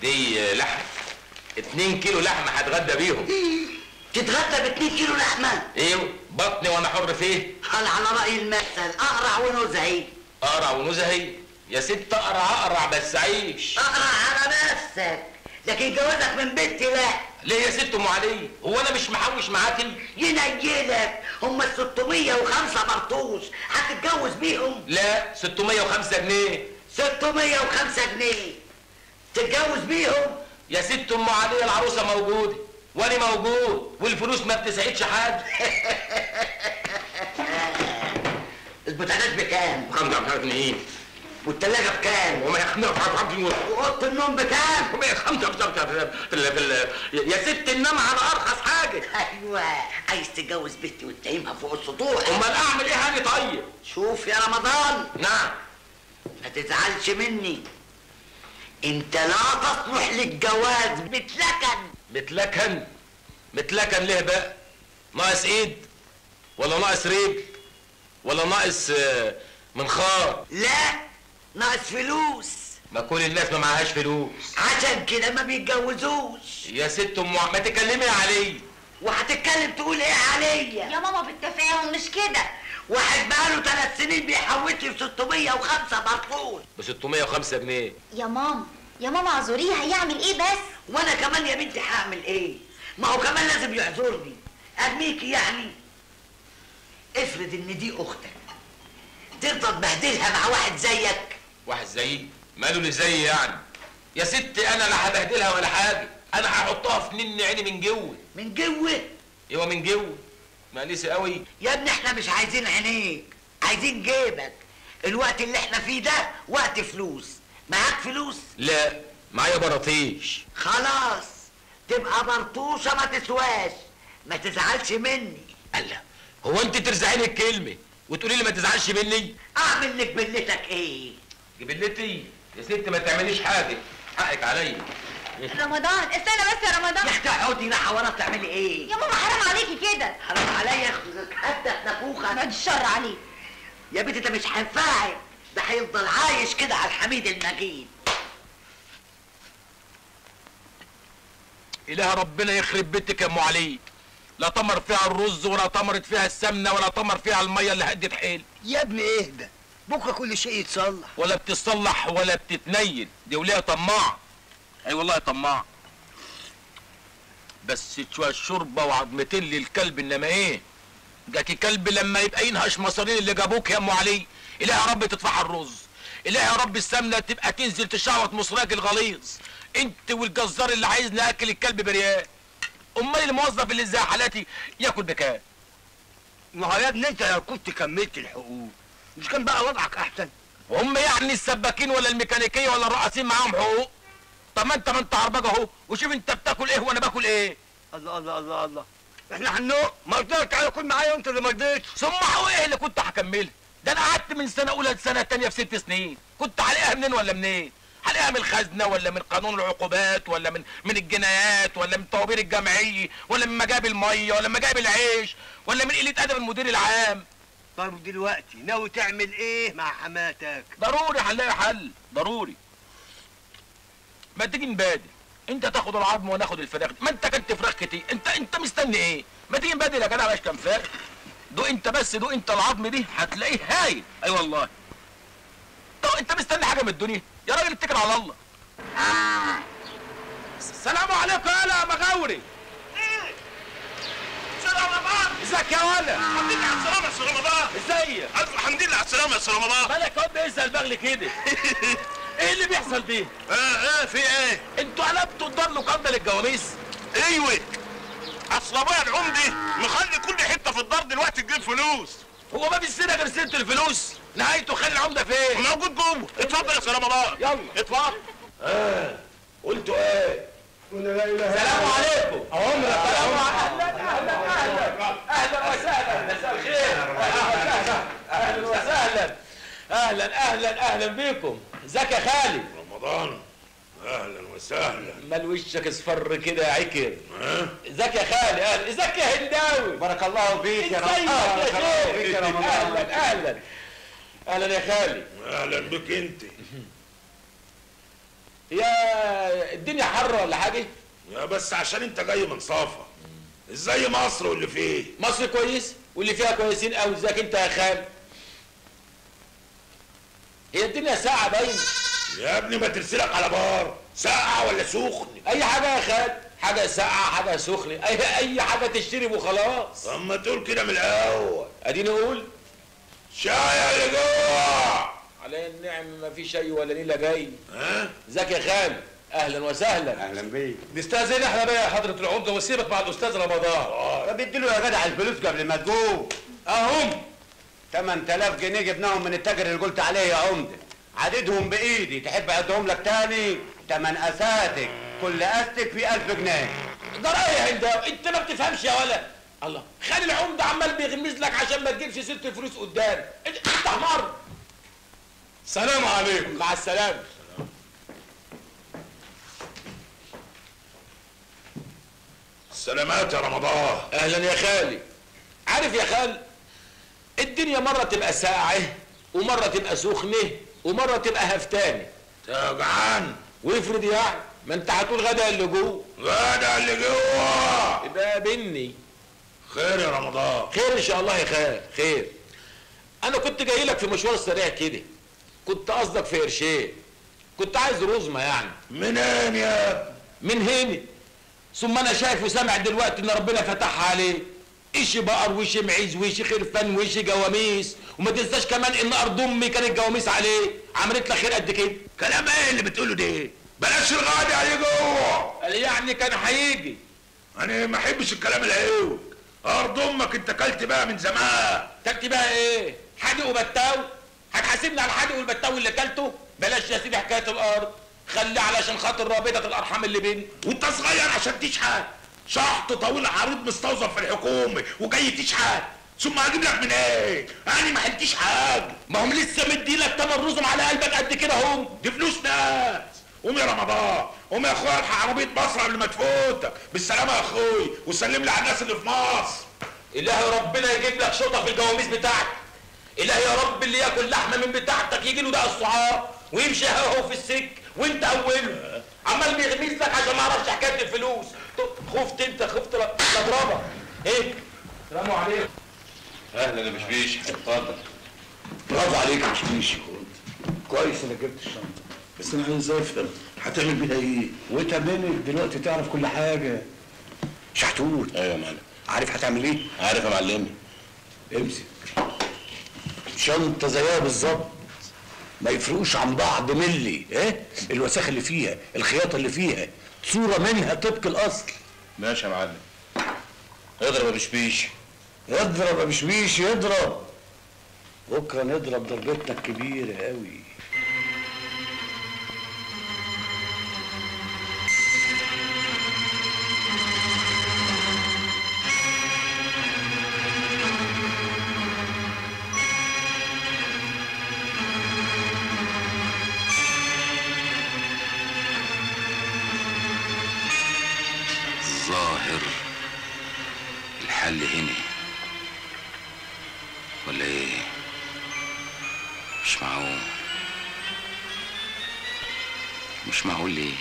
دي لحم. اتنين كيلو لحمة هتغدى بيهم. تتغدى ب 2 كيلو لحمة؟ أيوه. بطني وأنا حر فيه. قال على رأي المثل؟ أقرع ونزهي أقرع ونزهي يا ست أقرع أقرع بس عيش. أقرع على نفسك. لكن جوازك من بنتي لا. ليه يا ست أم علي؟ هو أنا مش محوش معاكي؟ ينيلك. هم ال 605 مرطوش. هتتجوز بيهم؟ لا 605 جنيه. 605 جنيه. تتجوز بيهم. يا ست أم علي العروسة موجودة. وأنا موجود. والفلوس ما بتسعدش حد. البوتاجاز بكام؟ مش عارف إيه والتلاجة بكام؟ وما حاجة وأوضة النوم بكام؟ وما ال يا ست انام على أرخص حاجة. أيوة. عايز تتجوز بنتي وتنيمها فوق السطوح. أمال أعمل إيه هاني طيب؟ شوف يا رمضان. نعم. ما تزعلش مني. انت لا تصلح للجواز متلكن متلكن متلكن ليه بقى؟ ناقص إيد ولا ناقص رجل ولا ناقص آه، منخار لا ناقص فلوس. ما كل الناس ما معهاش فلوس. عشان كده ما بيتجوزوش. يا ست أم ما تكلمي علي. وهتتكلم تقول إيه عليا؟ يا ماما بالتفاهم مش كده؟ واحد بقاله ثلاث سنين بيحوش لي ب 605 مرفوض ب 605 جنيه. يا ماما يا ماما اعذريه هيعمل إيه بس؟ وأنا كمان يا بنتي هعمل إيه؟ ما هو كمان لازم يعذرني. ارميكي يعني. افرض ان دي أختك. ترضى تبهدلها مع واحد زيك. واحد زيي؟ ماله اللي زيي يعني؟ يا ست أنا لا هبهدلها ولا حاجة. أنا هحطها في نن عيني من جوه. من جوه؟ أيوه من جوه. مقليسه قوي. يا ابني إحنا مش عايزين عينيك. عايزين جيبك. الوقت اللي إحنا فيه ده وقت فلوس. معاك فلوس؟ لا معايا براطيش خلاص. تبقى برطوشة ما تسواش. ما تزعلش مني. الله هو انت ترزعيني الكلمة وتقولي لي ما تزعلش مني؟ اعمل لك بلتك إيه؟ جبلتي يا ست ما تعمليش حاجة. حقك عليا. رمضان استنى بس يا يا رمضان أختي اقعدي راحة ورا بتعملي إيه؟ يا ماما حرام عليكي كده. حرام عليا حتى نفوخك بعد الشر عليك. يا بنتي ده مش هينفعك. ده هيفضل عايش كده على الحميد المجيد. إله ربنا يخرب بيتك يا أم علي. لا طمر فيها الرز ولا طمرت فيها السمنة ولا طمر فيها المية اللي هدت حيل. يا ابني اهدى. بكرة كل شيء يتصلح. ولا بتتصلح ولا بتتنيل. دي وليها طماع. أي والله طماع. بس شوية شوربة وعظمتين للكلب إنما إيه؟ جاكي كلب لما يبقى ينهش مصارين اللي جابوك يا ام علي. إله يا رب تدفع الرز. إله يا رب السمنة تبقى تنزل تشعوط مصراك الغليظ. أنت والجزار اللي عايز ناكل الكلب بريال أمال الموظف اللي زي حالاتي ياكل بكام ما هو يا ابني انت لو كنت كملت الحقوق. مش كان بقى وضعك أحسن؟ هم يعني السباكين ولا الميكانيكية ولا الرقاصين معاهم حقوق؟ طب ما انت ما انت عربجه اهو وشوف انت بتاكل إيه وأنا باكل إيه. الله الله الله الله. إحنا هنوق ما لك تعالى كل معايا وانت اللي ما رضيتش ثم حقوق إيه اللي كنت هكملها ده أنا قعدت من سنة أولى لسنة تانية في ست سنين. كنت هلاقيها منين ولا منين؟ هلاقيها من الخزنة ولا من قانون العقوبات ولا من من الجنايات ولا من طوابير الجمعية ولا من مجاب المية ولا من مجاب العيش ولا من قلة أدب المدير العام. طب دلوقتي ناوي تعمل إيه مع حماتك؟ ضروري هنلاقي حل. ضروري. ما تيجي نبادل انت تاخد العظم وأنا اخد الفراخ. ما انت كنت فراخ كتير. انت انت مستني إيه؟ ما تيجي نبادل يا جدع باش كام فراخ. دو انت بس دو انت العظم دي هتلاقيه هايل. اي أيوة والله. طب انت مستني حاجة من الدنيا؟ يا راجل اتكل على الله. السلام عليكم يا مغاوري. سلام رمضان ازيك يا ولا الحمد لله على السلامة يا سلام رمضان ازيك؟ الحمد لله على السلامة يا سلام رمضان مالك يا واد بيسال بغلي كده؟ إيه اللي بيحصل ده آه آه في إيه؟ أنتوا قلبتوا الدار لقبه للجواميس أيوه اصل ابويا العمدي مخلي كل حتة في الدار دلوقتي تجيب فلوس هو ما فيش سيره غير سيره الفلوس نهايته خلي العمده فين موجود جوه اتفضل يا سلام رمضان يلا. اتفضل قلتوا إيه السلام عليكم عمرك السلام أهلا أهلا أهلا أهلا وسهلا مساء الخير أهلا وسهلا أهلا أهلا أهلا بيكم ازيك يا خالد رمضان. أهلا وسهلا. مال وشك اصفر كده يا عكر؟ ازيك يا خالد أهلا. ازيك يا هنداوي. بارك الله فيك ازيك يا شيخ. أهلا أهلا. أهلا يا خالد أهلا بك أنت. يا الدنيا حر ولا حاجة؟ يا بس عشان أنت جاي من صافا إزاي مصر واللي فيه؟ مصر كويس واللي فيها كويسين قوي ازيك أنت يا خال. هي الدنيا ساعة باين. يا ابني ما ترسلك على بار. ساقع ولا سخن؟ أي حاجة يا خال؟ حاجة ساقعة حاجة سخنة أي أي حاجة تشتري وخلاص. اما تقول كده من الأول. أديني أقول. شاي اللي جوه. علي النعم ما في شيء ولا نيلة جاي. ها؟ ازيك يا خال؟ أهلا وسهلا. أهلا بيك. نستاذن إحنا بقى يا حضرة العمدة وسيبك مع الأستاذ رمضان. طب اديله يا جدع الفلوس قبل ما تقوم. أهم 8000 جنيه جبناهم من التاجر اللي قلت عليه يا عمدة. عددهم بإيدي. تحب أعدهم لك تاني؟ تمن أساتك. كل أستك في 1000 جنيه. ده رايح انت. انت ما بتفهمش يا ولا الله. خلي العمدة عمال بيغمز لك عشان ما تجيبش سيرة الفلوس قدام. انت حمار. سلام عليكم. مع السلامة. سلامات يا رمضان. أهلا يا خالي. عارف يا خال؟ الدنيا مرة تبقى ساقعة ومرة تبقى سخنة ومرة تبقى هفتانة جعان وافرض يعني ما انت هتقول غدا اللي جوه. غدا اللي جوه. يبقى بني خير يا رمضان. خير إن شاء الله يا خال خير. أنا كنت جاي لك في مشوار سريع كده. كنت قصدك في قرشين. كنت عايز رزمة يعني. منين يا ابني؟ من هنا. ثم أنا شايف وسامع دلوقتي إن ربنا فتحها عليه ايشي بقر وشي معيز وشي خرفان وشي جواميس وما تنساش كمان إن أرض أمي كانت جواميس عليه. عملت لك خير قد كده. كلام إيه اللي بتقوله ده بلاش الغدا اللي جوه. قال يعني كان هيجي. أنا ما أحبش الكلام العيوب. أرض أمك أنت كلت بقى من زمان. تكتي بقى إيه؟ حادق وبتاو. هتحاسبني على الحادق والبتاو اللي كلته بلاش يا سيدي حكاية الأرض. خلي علشان خاطر رابطة الأرحام اللي بيني وأنت صغير عشان تشحت. شحط طويل عريض مستوظف في الحكومة وجاي تشحت ثم هجيب لك من إيه؟ أنا ما حلتش حاجة. ما هم لسه مديلك تمن رزم على قلبك قد كده هم. دي فلوس ناس. قوم يا رمضان. قوم يا أخويا الحق عربية مصر قبل ما تفوتك. بالسلامة يا أخوي. وسلم لي على الناس اللي في مصر. إلهي ربنا يجيب لك شرطة في الجواميس بتاعتك. إلهي يا رب اللي ياكل لحمة من بتاعتك يجي له ده الصعاب. ويمشي هو في السك. وانت أوله. عمال بيغميس لك عشان ما أعرفش حكاية الفلوس. خفت انت خفت لا لا اضربك إيه؟ سلام عليكم. أهلا يا بشبيش اتفضل. برافو عليك يا شميشي كويس انك جبت الشنطة. بس أنا عايز افهم هتعمل بيها إيه؟ وانت منك دلوقتي تعرف كل حاجة. شحتوت. أيوة يا معلم. عارف هتعمل إيه؟ عارف يا معلمي. امسك. شنطة زيها بالظبط. ما يفرقوش عن بعض ملي. إيه؟ الوساخه اللي فيها الخياطة اللي فيها. صورة منها طبق الأصل. ماشي يا معلم. اضرب يا بشبيش. يضرب يا بشبيش يضرب. بكرة نضرب ضربتنا الكبيرة قوي مش معقول ليه؟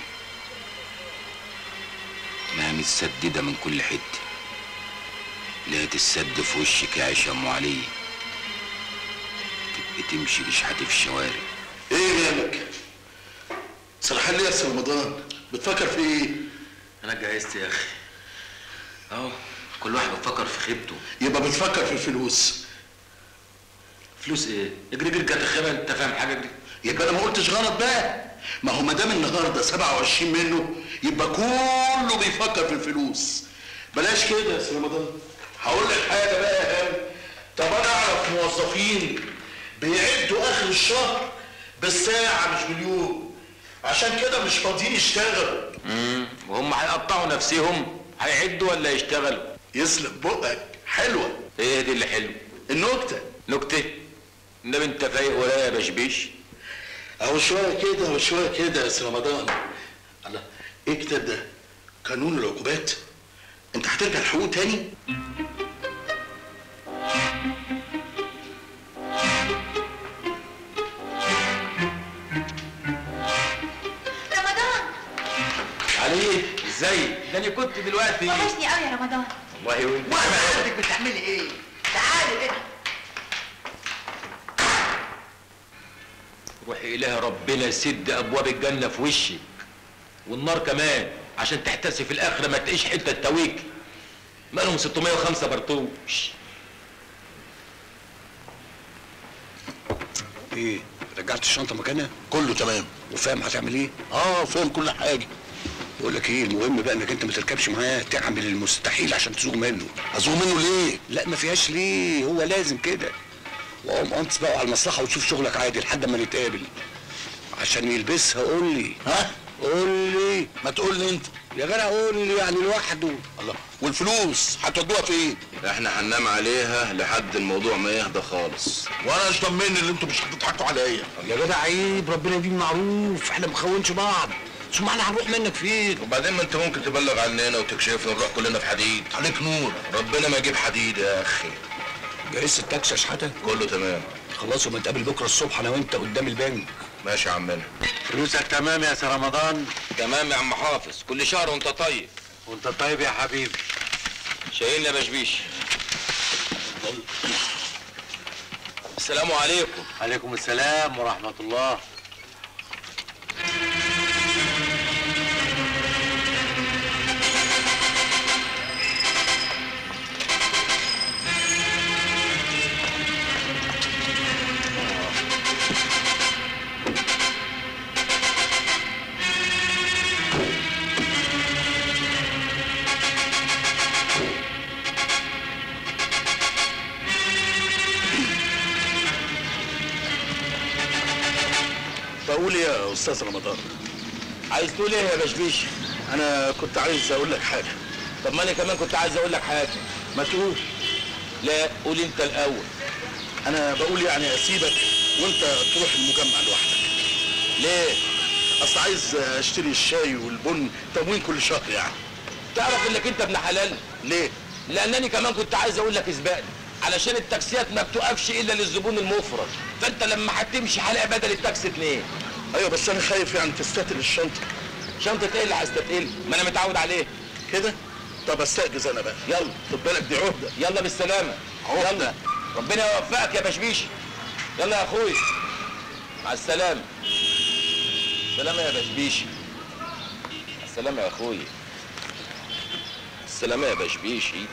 ما متسددة من كل حتة. لا تتسد في وشك يا عيشة أم علي. تبقى تمشي تشحت في الشوارع. إيه مالك؟ سرحان ليه يا أستاذ رمضان؟ بتفكر في إيه؟ أنا اتجهزت يا أخي. أهو كل واحد بيفكر في خيبته. يبقى بتفكر في الفلوس. فلوس إيه؟ اجري اجري كانت أنت فاهم حاجة؟ دي يبقى أنا ما قلتش غلط بقى. ما هو ما دام النهارده 27 منه يبقى كله بيفكر في الفلوس. بلاش كده يا أستاذ رمضان. هقول لك حاجة بقى يا هاني طب أنا أعرف موظفين بيعدوا آخر الشهر بالساعة مش باليوم. عشان كده مش فاضيين يشتغلوا. امم وهم هيقطعوا نفسهم. هيعدوا ولا يشتغلوا؟ يسلم بقك. حلوة. إيه دي اللي حلو. النكتة. نكتة. النبي انت فايق ولا يا بشبيش. اهو شوية كده وشويه كده يا أستاذ رمضان. الله إيه الكتاب ده. قانون العقوبات. أنت هترجع الحقوق تاني؟ رمضان! عليك إزاي؟ ده أنا كنت دلوقتي. وحشني قوي يا رمضان. والله وانت. عندك بتعملي إيه؟ تعالي كده روحي إله ربنا يسد أبواب الجنة في وشك. والنار كمان عشان تحتسي في الآخرة ما تلاقيش حتة تاويك. مالهم 605 برطوش إيه رجعت الشنطة مكانها؟ كله تمام. وفاهم هتعمل إيه؟ آه فاهم كل حاجة. بقول لك إيه المهم بقى إنك أنت ما تركبش معاه تعمل المستحيل عشان تزوغ منه. أزوغ منه ليه؟ لا ما فيهاش ليه. هو لازم كده. وقوم انت بقى على المصلحة وتشوف شغلك عادي لحد ما نتقابل. عشان يلبسها قول لي. ها؟ قول لي. ما تقول لي انت. يا جدع قول لي يعني لوحده. الله. والفلوس هتودوها فين؟ إحنا هننام عليها لحد الموضوع ما يهدى خالص. وأنا إيش ضمني اللي أنتوا مش هتضحكوا عليا. يا جدع عيب ربنا يديم معروف. إحنا ما نخونش بعض. ثم إحنا هنروح منك فين؟ وبعدين ما انت ممكن تبلغ عننا وتكشفنا نروح كلنا في حديد. عليك نور. ربنا ما يجيب حديد يا أخي. جهزت التاكسي يا شحاته؟ كله تمام. خلاص وما نتقابل بكرة الصبح أنا وأنت قدام البنك. ماشي يا عمنا فلوسك تمام يا سي رمضان؟ تمام يا عم حافظ. كل شهر وأنت طيب. وأنت طيب يا حبيبي. شايلنا يا بشبيش. السلام عليكم. عليكم السلام ورحمة الله. أستاذ رمضان. عايز تقول إيه يا بشبيش؟ أنا كنت عايز أقول لك حاجة. طب ما أنا كمان كنت عايز أقول لك حاجة. ما تقول. لا قول انت الأول. أنا بقول يعني اسيبك وانت تروح المجمع لوحدك. ليه؟ اصل عايز اشتري الشاي والبن. تموين كل شهر يعني؟ تعرف انك انت ابن حلال. ليه؟ لانني كمان كنت عايز أقول لك اسبقني علشان التاكسيات ما بتقفش إلا للزبون المفرد فانت لما هتمشي هلاقي بدل التاكسي اتنين. أيوه بس أنا خايف يعني تستتر الشنطة. شنطة إيه اللي هستتقل ما أنا متعود عليه. كده؟ طب أستأجز أنا بقى. يلا خد بالك دي عهدة. يلا بالسلامة. عقدة. يلا. ربنا يوفقك يا بشبيش. يلا يا أخوي. مع السلامة. السلامه يا بشبيش. السلامة يا أخوي. السلامه يا بشبيشي.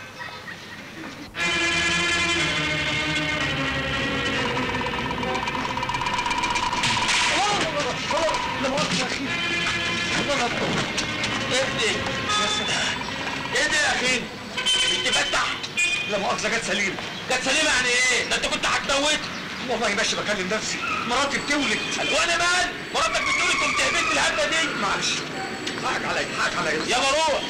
ده؟ إيه ده يا أخي؟ بتفتح؟ لا مؤاخذه جت سليم كانت سليمه يعني إيه؟ ده انت كنت هتموت والله ماشي بكلم نفسي مراتي بتولد وأنا مال؟ مراتك بتقول كنت هبلت الهبله دي معلش حقك عليا حقك عليا يلا روح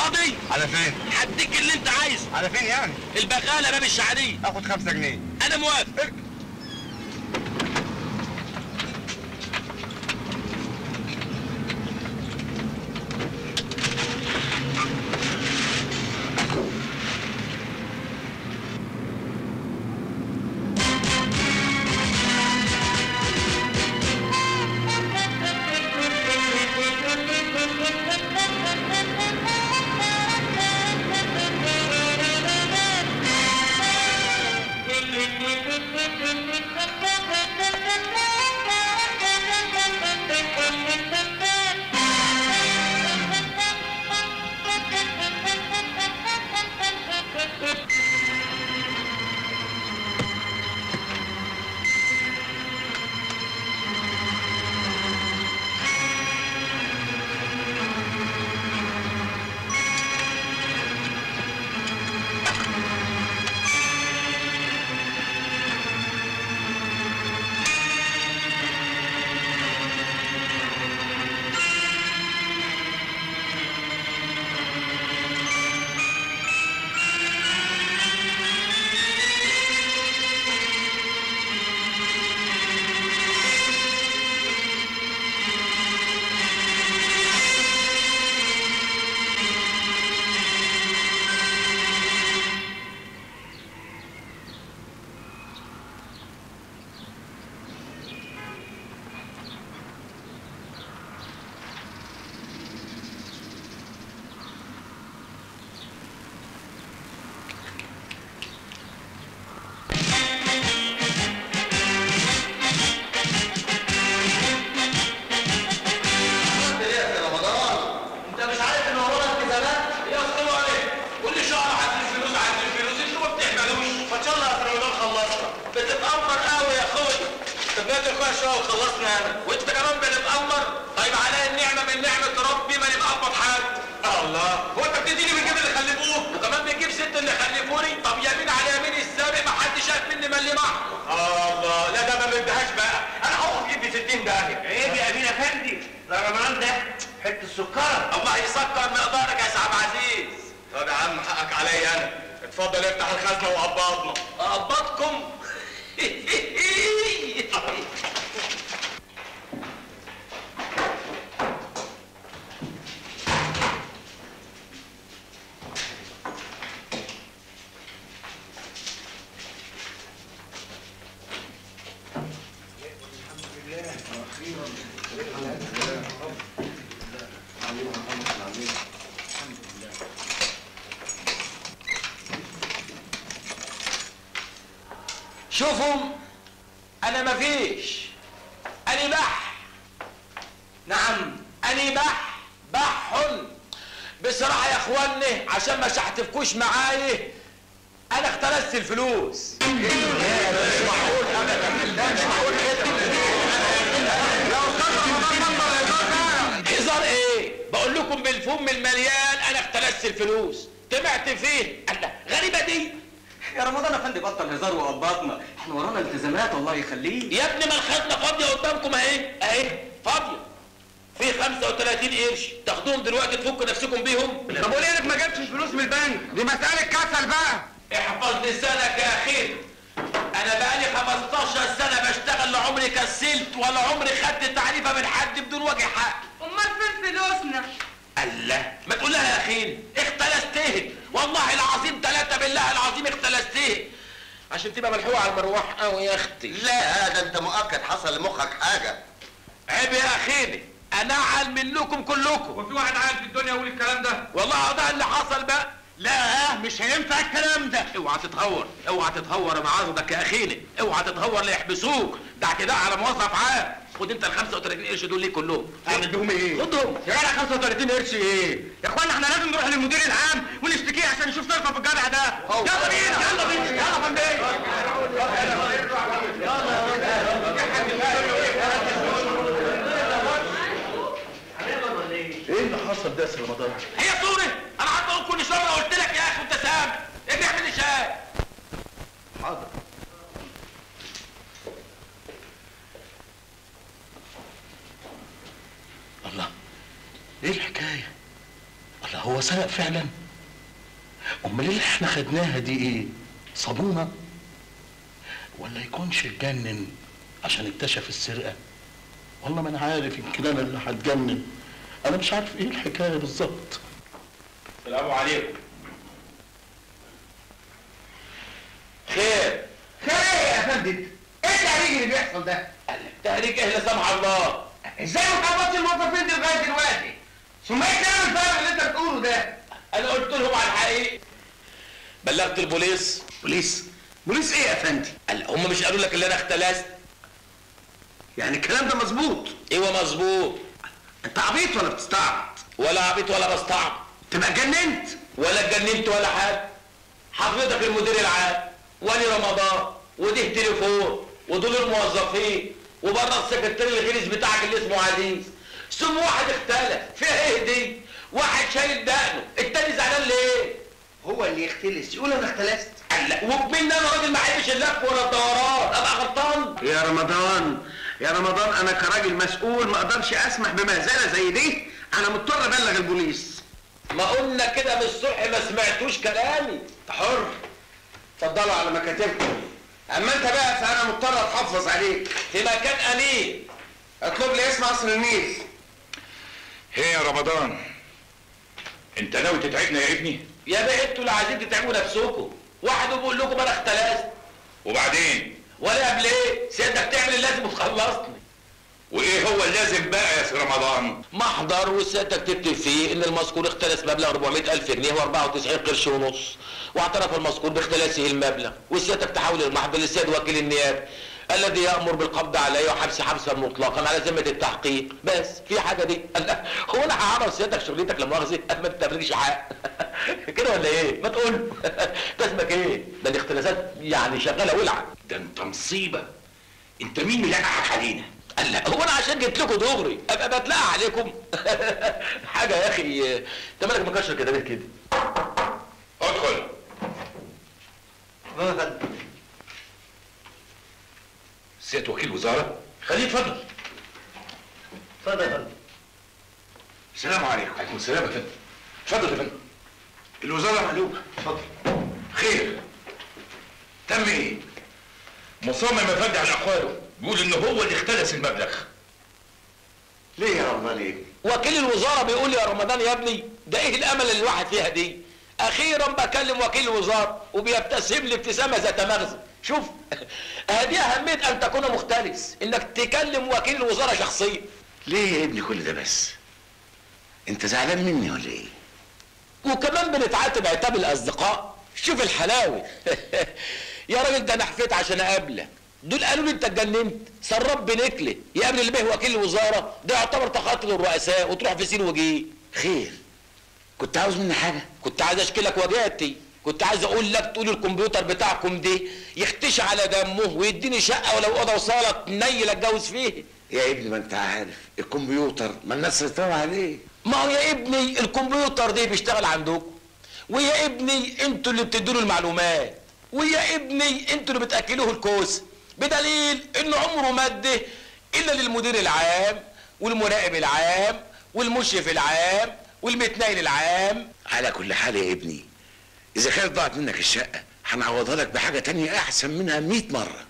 فاضي؟ على فين؟ هديك اللي انت عايزه. على فين يعني؟ البغالة باب الشعرية. آخد خمسة جنيه. أنا موافق. العظيم اختلسته عشان تبقى ملحوقة على المروح قوي يا أختي. لا. هذا أنت مؤكد حصل لمخك حاجة. عيب يا اخيني أنا اعل منكم كلكم. وفي واحد عارف في الدنيا يقول الكلام ده؟ والله ده اللي حصل بقى. لا مش هينفع الكلام ده. اوعى تتهور. اوعى تتهور يا معارضك يا اخيني اوعى تتهور ليحبسوك. ده اعتداء على موظف عام. خد انت ال 35 قرش دول ليه كلهم؟ اعمل بيهم إيه؟ خدهم. يا جدع 35 قرش إيه؟ يا اخوانا إحنا لازم نروح للمدير العام ونشتكيه عشان نشوف صرفة في الجدع ده. يلا بينا يلا بينا يلا يا فندم إيه اللي حصل ده يا رمضان؟ هي صورة أنا قعدت أقول كل شوية قلت لك يا أخي وانت سامع ابني اعمل لي شاي حاضر الله إيه الحكاية؟ الله هو سرق فعلا؟ أمال اللي إحنا خدناها دي إيه؟ صابونة؟ ولا يكونش اتجنن عشان اكتشف السرقة؟ والله ما أنا عارف يمكن أنا اللي هتجنن أنا مش عارف إيه الحكاية بالظبط السلام عليكم خير خير إيه يا فندم إيه التهريج اللي بيحصل ده تهريج إيه لا سمح الله إزاي ما تعبطش الموظفين دي لغاية دلوقتي ثم إيه الكلام الفارغ اللي انت بتقوله ده؟ أنا قلت لهم على الحقيقة. بلغت البوليس. بوليس؟ بوليس إيه يا فندم؟ قال هم مش قالوا لك اللي أنا اختلست؟ يعني الكلام ده مظبوط؟ أيوه مظبوط. انت عبيط ولا بتستعبط؟ ولا عبيط ولا بستعب تبقى اتجننت؟ ولا اتجننت ولا حاجة. حضرتك المدير العام ولي رمضان وده تليفون ودول الموظفين وبره السكرتير الغليظ بتاعك اللي اسمه عزيز. ثم واحد اختلف فيها إيه دي؟ واحد شايل دقنه. التاني زعلان ليه؟ هو اللي يختلس. يقول أنا اختلست. قال وبمين أنا راجل ما احبش اللف ولا الدوران. ابقى غلطان. يا رمضان يا رمضان أنا كراجل مسؤول ما أقدرش أسمح بمهزلة زي دي. أنا مضطر أبلغ البوليس. ما قلنا كده من الصبح ما سمعتوش كلامي. انت حر. اتفضلوا على مكاتبكم. أما أنت بقى فأنا مضطر أتحفظ عليك. في مكان أمين. اطلب لي اسم قصر النيل. هي يا رمضان. انت ناوي تتعبنا يا ابني؟ يا بيه أنتوا اللي عايزين تتعبوا نفسكم. واحد بيقول لكم أنا اختلست. وبعدين؟ ولا قبل إيه؟ سيادتك تعمل اللازم وتخلصني. وإيه هو اللازم بقى يا سي رمضان؟ محضر وسيادتك تكتب فيه إن المذكور اختلس مبلغ 400 ألف جنيه و94 قرش ونص. واعترف المذكور باختلاسه المبلغ. وسيادتك تحول المحضر للسيد وكيل النيابة. الذي يأمر بالقبض عليه وحبس حبسا مطلقا على ذمة التحقيق. بس في حاجة دي. هو أنا هعرف سيادتك شغلتك لا مؤاخذه قال ما تتفرجش حق كده ولا إيه؟ ما تقول. ده اسمك إيه؟ ده الاختلاسات يعني شغالة ولعه ده أنت مصيبة. أنت مين اللي لقحك علينا؟ قال لا. هو أنا عشان جيت لكم دغري. أبقى بتلاقى عليكم. حاجة يا أخي. أنت مالك مكشر كده ليه كده؟ ادخل. سيادة وكيل وزارة. خليه اتفضل. اتفضل يا فندم. السلام عليكم. وعليكم السلام يا فندم. اتفضل يا فندم. الوزارة مقلوبة اتفضل. خير. تم إيه؟ مصمم افندي على أقواله. بيقول إن هو اللي اختلس المبلغ. ليه يا رمضان إيه وكيل الوزارة بيقول لي يا رمضان يا ابني ده إيه الأمل اللي الواحد فيها دي؟ أخيرا بكلم وكيل الوزارة وبيبتسم لي ابتسامة ذات مغزى. شوف هذه أهمية أن تكون مختلس إنك تكلم وكيل الوزارة شخصيا. ليه يا ابني كل ده بس؟ أنت زعلان مني ولا إيه؟ وكمان بنتعاتب عتاب الأصدقاء. شوف الحلاوة. يا راجل ده أنا حفيت عشان أقابلك. دول قالوا لي أنت اتجننت. سراب بنكله يقابل اللي به وكيل الوزارة ده يعتبر تقاتل الرؤساء وتروح في سين وجيه. خير. كنت عاوز مني حاجة؟ كنت عايز أشكلك وجهتي. كنت عايز أقول لك تقول الكمبيوتر بتاعكم ده يختش على دمه ويديني شقة ولو أوضة وصالة تنيل أتجوز فيه. يا ابني ما أنت عارف الكمبيوتر ما الناس سيطروا عليه. ما هو يا ابني الكمبيوتر ده بيشتغل عندكم. ويا ابني أنتوا اللي بتدوا له المعلومات. ويا ابني أنتوا اللي بتأكلوه الكوس. بدليل إنه عمره ماده إلا للمدير العام والمراقب العام والمشرف العام والمتنايل العام. على كل حال يا ابني إذا كانت ضاعت منك الشقة هنعوضها لك بحاجة تانية أحسن منها 100 مرة.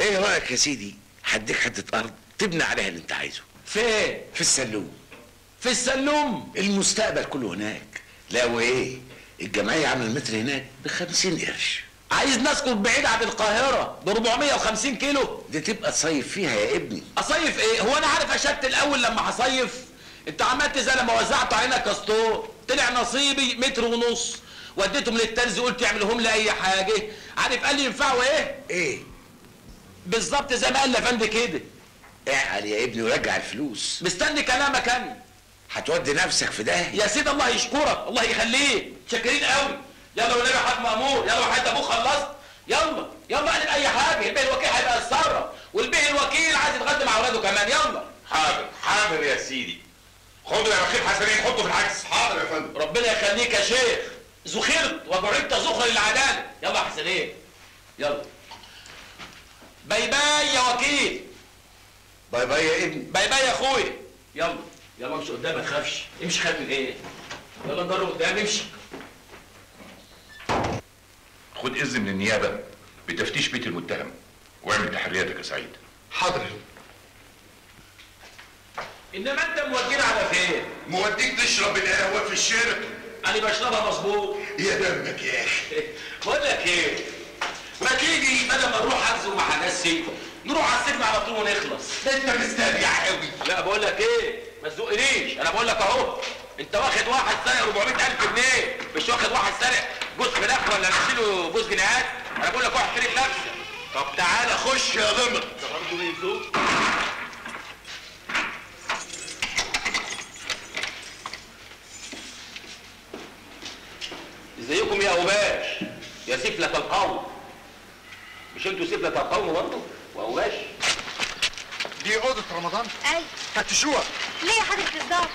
إيه رأيك يا سيدي؟ هديك حتة أرض تبني عليها اللي أنت عايزه. فين؟ في السلوم. في السلوم؟ المستقبل كله هناك. لا وإيه؟ الجمعية عاملة المتر هناك ب 50 قرش. عايز نسكن بعيد عن القاهرة ب 450 كيلو. دي تبقى تصيف فيها يا ابني. أصيف إيه؟ هو أنا عارف اشت الأول لما هصيف. أنت عملت زي لما وزعته علينا كاستور طلع نصيبي متر ونص. وديتهم للترزي قلت يعملهم لي أي حاجة. عارف قال لي ينفعوا إيه؟ إيه؟ بالظبط زي ما قال لافندي كده. اعقل يا ابني ورجع الفلوس. مستني كلامك أنا. هتودي نفسك في داهيه يا سيدي الله يشكرك الله يخليك. شاكرين قوي يلا والنبي حاج مأمور يلا وحيد أبوك خلصت. يلا يلا اعمل أي حاجة. البيه الوكيل هيبقى يتصرف والبيه الوكيل عايز يتغدى مع أولاده كمان. يلا. حاضر حاضر يا سيدي. خدوا يا بخيل حسنين حطوا في العكس. حاضر يا فندم. ربنا يخليك يا شيخ. زخرت وجعلت زخر للعدالة. يلا يا حسنين يلا. باي باي يا وكيل. باي باي يا ابني. باي باي يا اخويا. يلا. يلا امشي قدام ما تخافش. امشي خايف من إيه؟ يلا نجرب قدام امشي. خد اذن من النيابة بتفتيش بيت المتهم واعمل تحرياتك يا سعيد. حاضر إنما أنت مودينا على فين موديك تشرب القهوة في الشارع. أنا بشربها مظبوط. يا دمك يا أخي بقول لك إيه؟ ما تيجي بدل ما نروح اغزو مع ناسي نروح على السجن على طول ونخلص. انت مستريح قوي. لا بقول لك إيه؟ ما تزقنيش. أنا بقول لك اهو انت واخد واحد سرق 400000 جنيه مش واخد واحد سرق جوز فراخ ولا نشيله جوز جنيهات؟ أنا بقول لك واحد شريك نفسك طب تعالى خش يا ضمن ده برضه بيزوق ازيكم يا اوباش يا سفلة القوم. مش أنتوا سفلة القوم برضه؟ واوباش دي اوضه رمضان؟ أي. فتشوها ليه يا حضرة الضابط؟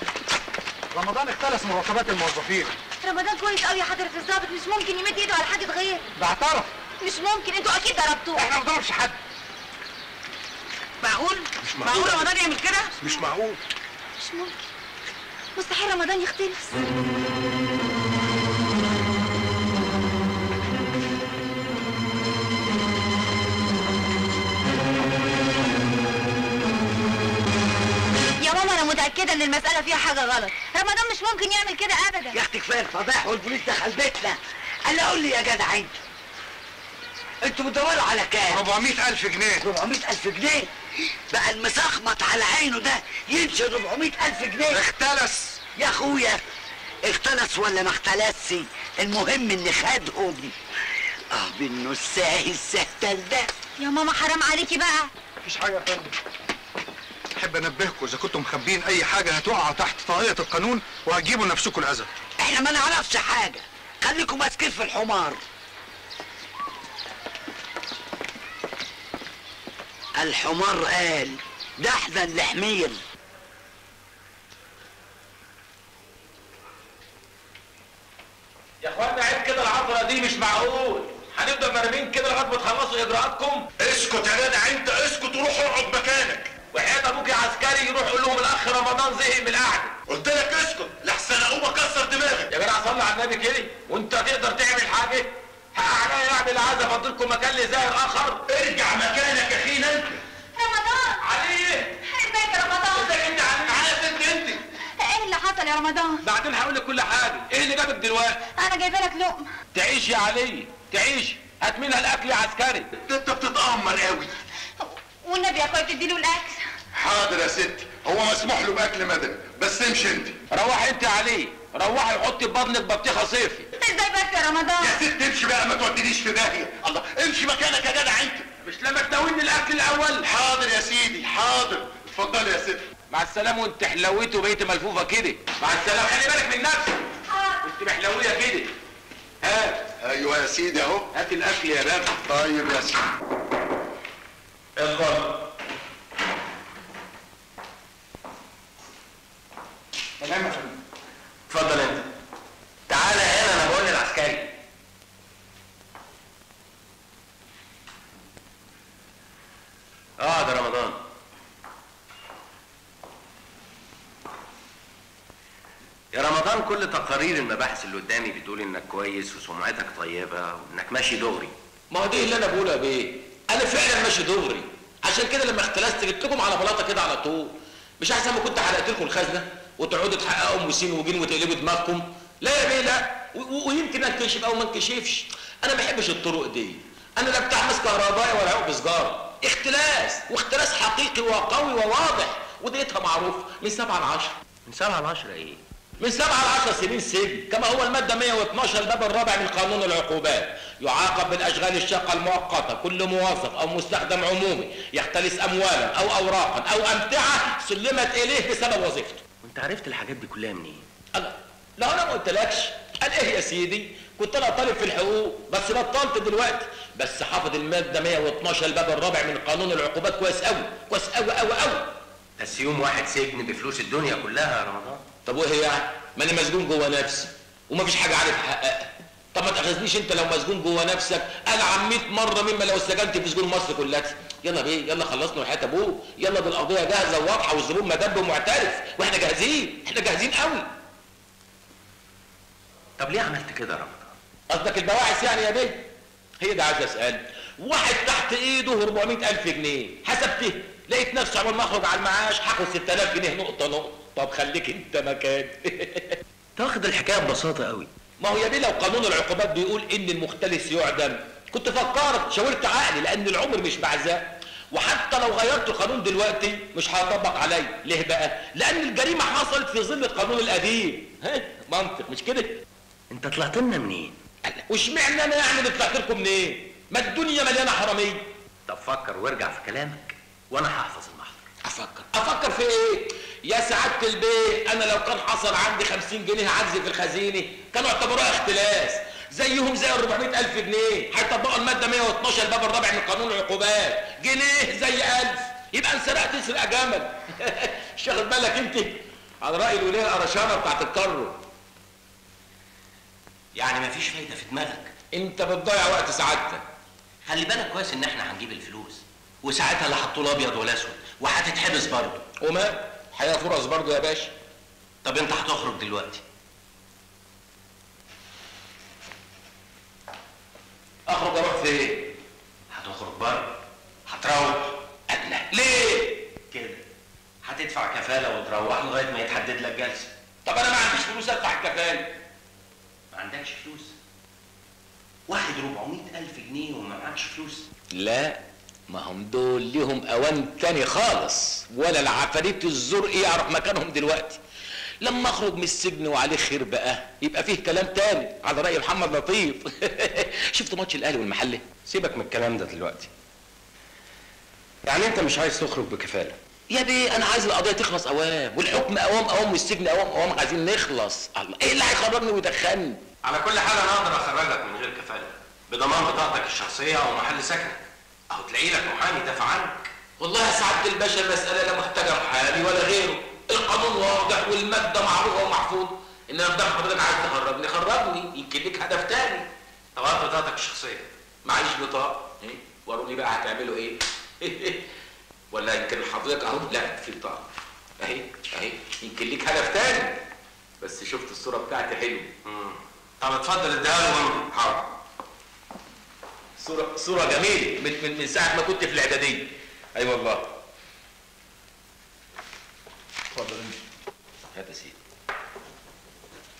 رمضان اختلس مرتبات الموظفين. رمضان كويس قوي يا حضرة الضابط. مش ممكن يمد ايده على حد غير ده اعترف. مش ممكن. أنتوا أكيد ضربتوه. إحنا ما بنضربش حد. معقول؟ معقول. رمضان يعمل كده؟ مش معقول. مش ممكن. مستحيل رمضان يختلف متاكده إن المسألة فيها حاجة غلط. رمضان مش ممكن يعمل كده ابدا. يا أختي كفاية الفضايح والبوليس دخل بيتنا. قال قول لي يا جدع أنت أنتوا بتدوروا على كام؟ 400000 جنيه. 400000 جنيه؟ بقى المسخمط على عينه ده يمشي 400000 جنيه. اختلس. يا أخويا اختلس ولا ما اختلسش؟ المهم ان خدهم. آه بالنساه السهتل ده. يا ماما حرام عليكي بقى. مفيش حاجة يا فندم. احب انبهكم إذا كنتم مخبيين أي حاجة هتقع تحت طاقيه القانون وهتجيبوا لنفسكم الاذى إحنا ما نعرفش حاجة. خليكم ماسكين في الحمار. الحمار قال ده احسن لحمير. يا اخوانا عيب كده العطرة دي مش معقول. هنفضل مرمين كده لغاية ما تخلصوا إجراءاتكم. اسكت يا جدع انت اسكت وروح اقعد مكانك. وحياة أبوك يا عسكري يروح يقول لهم الأخ رمضان زهق من القعدة. قلت لك اسكت لحسن اقوم اكسر دماغك. يا جدع صلي على النبي كده. وأنت تقدر تعمل حاجة؟ حق عليا اعمل عايز افضلكم مكان لزائر آخر. ارجع مكانك يا اخينا انت رمضان! علي! إزيك يا رمضان؟ إزيك أنت علي؟ عارف انت أنت. إيه اللي حصل يا رمضان؟ بعدين هقول لك كل حاجة إيه اللي جابك دلوقتي؟ أنا جايبه لك لقمة. تعيش يا علي تعيش. هات منها الأكل يا عسكري. أنت بتتأمر قوي والنبي يا أخويا تديله الأكل. حاضر يا ستي هو مسموح له بأكل مدني. بس امشي أنت. روحي أنت يا علي. روحي وحطي في بطنك بطيخة صيفي. إزاي بس يا رمضان؟ يا ست امشي بقى ما تودينيش في داهية. الله امشي مكانك يا جدع أنت. مش لما تناولني الأكل الأول. حاضر يا سيدي حاضر. اتفضلي يا ست. مع السلامة وأنت حلويت وبقيت ملفوفة كده. مع السلامة. خلي بالك من نفسك. كنت محلوية كده. هات أيوه يا سيدي أهو. هات الأكل يا بابا. طيب يا سيدي اتفضل تمام يا فندم اتفضل انت تعالى هنا أنا بقول للعسكري آه ده رمضان يا رمضان كل تقارير المباحث اللي قدامي بتقول إنك كويس وسمعتك طيبة وإنك ماشي دغري. ما هو دي اللي أنا بقولها بيه. أنا فعلا ماشي دغري. عشان كده لما اختلست جبت لكم على بلاطة كده على طول. مش أحسن ما كنت حرقت لكم الخزنة وتقعدوا تحققوا وسين وجين وتقلبوا دماغكم. لا يا بيه لا. ويمكن أنكشف أو ما انكشفش. أنا ما بحبش الطرق دي. أنا لا بتاع مس كهربائي ولا عقب سجاره اختلاس. واختلاس حقيقي وقوي وواضح. وديتها معروفه من 7 ل 10 من سبعة ل 10 إيه؟ من سبعة ل 10 سنين سجن. كما هو المادة 112 الباب الرابع من قانون العقوبات. يعاقب بالأشغال الشاقة المؤقتة. كل موظف أو مستخدم عمومي يختلس أموالا أو أوراقا أو أمتعة سلمت إليه بسبب وظيفته. وانت عرفت الحاجات دي كلها منين؟ الله لا أنا ما قلتلكش. قال إيه يا سيدي؟ كنت أنا طالب في الحقوق بس بطلت دلوقتي. بس حافظ المادة 112 الباب الرابع من قانون العقوبات. كويس أوي كويس أوي أوي أوي. بس يوم واحد سجن بفلوس الدنيا كلها يا رمضان. طب وايه يعني؟ ما أنا مسجون جوه نفسي. ومفيش حاجة عارف احققها طب ما تأخذنيش انت لو مسجون جوه نفسك. العن 100 مرة مما لو سجنت في سجون مصر كلها. يلا بيه يلا خلصنا وحياة ابوه يلا دي القضية جاهزة وواضحة والزبون مدب ومعترف. وإحنا جاهزين إحنا جاهزين قوي. طب ليه عملت كده يا رمضان؟ قصدك البواعث يعني يا بيه؟ هي ده عايز أسأل. واحد تحت إيده 400 ألف جنيه. حسبته. لقيت نفسي عمال ما أخرج على المعاش هاخد 6000 جنيه. نقطة نقطة. طب خليك انت مكاني تاخد الحكاية ببساطة قوي. ما هو يا بيه لو قانون العقوبات بيقول إن المختلس يعدم. كنت فكرت شاورت عقلي لأن العمر مش بعزاء. وحتى لو غيرت القانون دلوقتي مش هيطبق عليا ليه بقى؟ لأن الجريمة حصلت في ظل القانون القديم. ها؟ منطق مش كده؟ انت طلعت لنا منين؟ واشمعنى أنا يعني اللي طلعت لكم منين؟ ما الدنيا مليانة حرامية. طب فكر وارجع في كلامك وأنا هحفظ المحضر. أفكر. أفكر في إيه؟ يا سعادة البيه أنا لو كان حصل عندي 50 جنيه عجز في الخزينة. كانوا اعتبروها اختلاس. زيهم زي ال 400 ألف جنيه. هيطبقوا المادة 112 الباب الرابع من قانون العقوبات. جنيه زي 1000 يبقى انسرقت تسرق جمل. شاغل بالك أنت. على رأي الوليه القرشانه بتاعت الكرو يعني مفيش فايدة في دماغك؟ أنت بتضيع وقت سعادتك. خلي بالك كويس إن إحنا هنجيب الفلوس. وساعتها لا هتطول أبيض ولا أسود. وهتتحبس برضه. وما؟ حياه فرص برضه يا باشا. طب انت هتخرج دلوقتي. أخرج أروح فين؟ هتخرج بره. هتروح الله ليه؟ كده. هتدفع كفالة وتروح لغاية ما يتحدد لك جلسة. طب أنا ما عنديش فلوس أدفع الكفالة. ما عندكش فلوس. واحد 400 ألف جنيه وما معكش فلوس. لا. ما هم دول ليهم أوان تاني خالص. ولا العفاريت الزرق يعرف مكانهم دلوقتي. لما أخرج من السجن وعليه خير بقى يبقى فيه كلام تاني على رأي محمد لطيف. شفت ماتش الأهلي والمحله سيبك من الكلام ده دلوقتي. يعني أنت مش عايز تخرج بكفالة؟ يا بيه أنا عايز القضية تخلص أوام والحكم أوام أوام والسجن أوام أوام عايزين نخلص. الله إيه اللي هيخرجني ويدخلني على كل حال أنا أقدر أخرجك من غير كفالة بضمان بطاقتك الشخصية أو محل سكنك أو تلاقي لك محامي يدافع عنك والله يا سعادة الباشا المسألة لا محتاجة محامي ولا غيره. القانون واضح والمادة معروفة ومحفوظ ان أنا بدل حضرتك عايز تخرجني خرجني. يمكن ليك هدف تاني. طبعا بطاقتك الشخصية. معيش بطاقة. إيه؟ وروني بقى هتعملوا إيه؟ ولا يمكن حضرتك أهو. لا في بطاقة. أهي أهي. يمكن ليك هدف تاني. بس شفت الصورة بتاعتي حلوة طب اتفضل اديها له. حاضر. صورة صورة جميلة من من من ساعة ما كنت في الإعدادية. أي أيوة والله. اتفضل أنت. هات يا سيدي.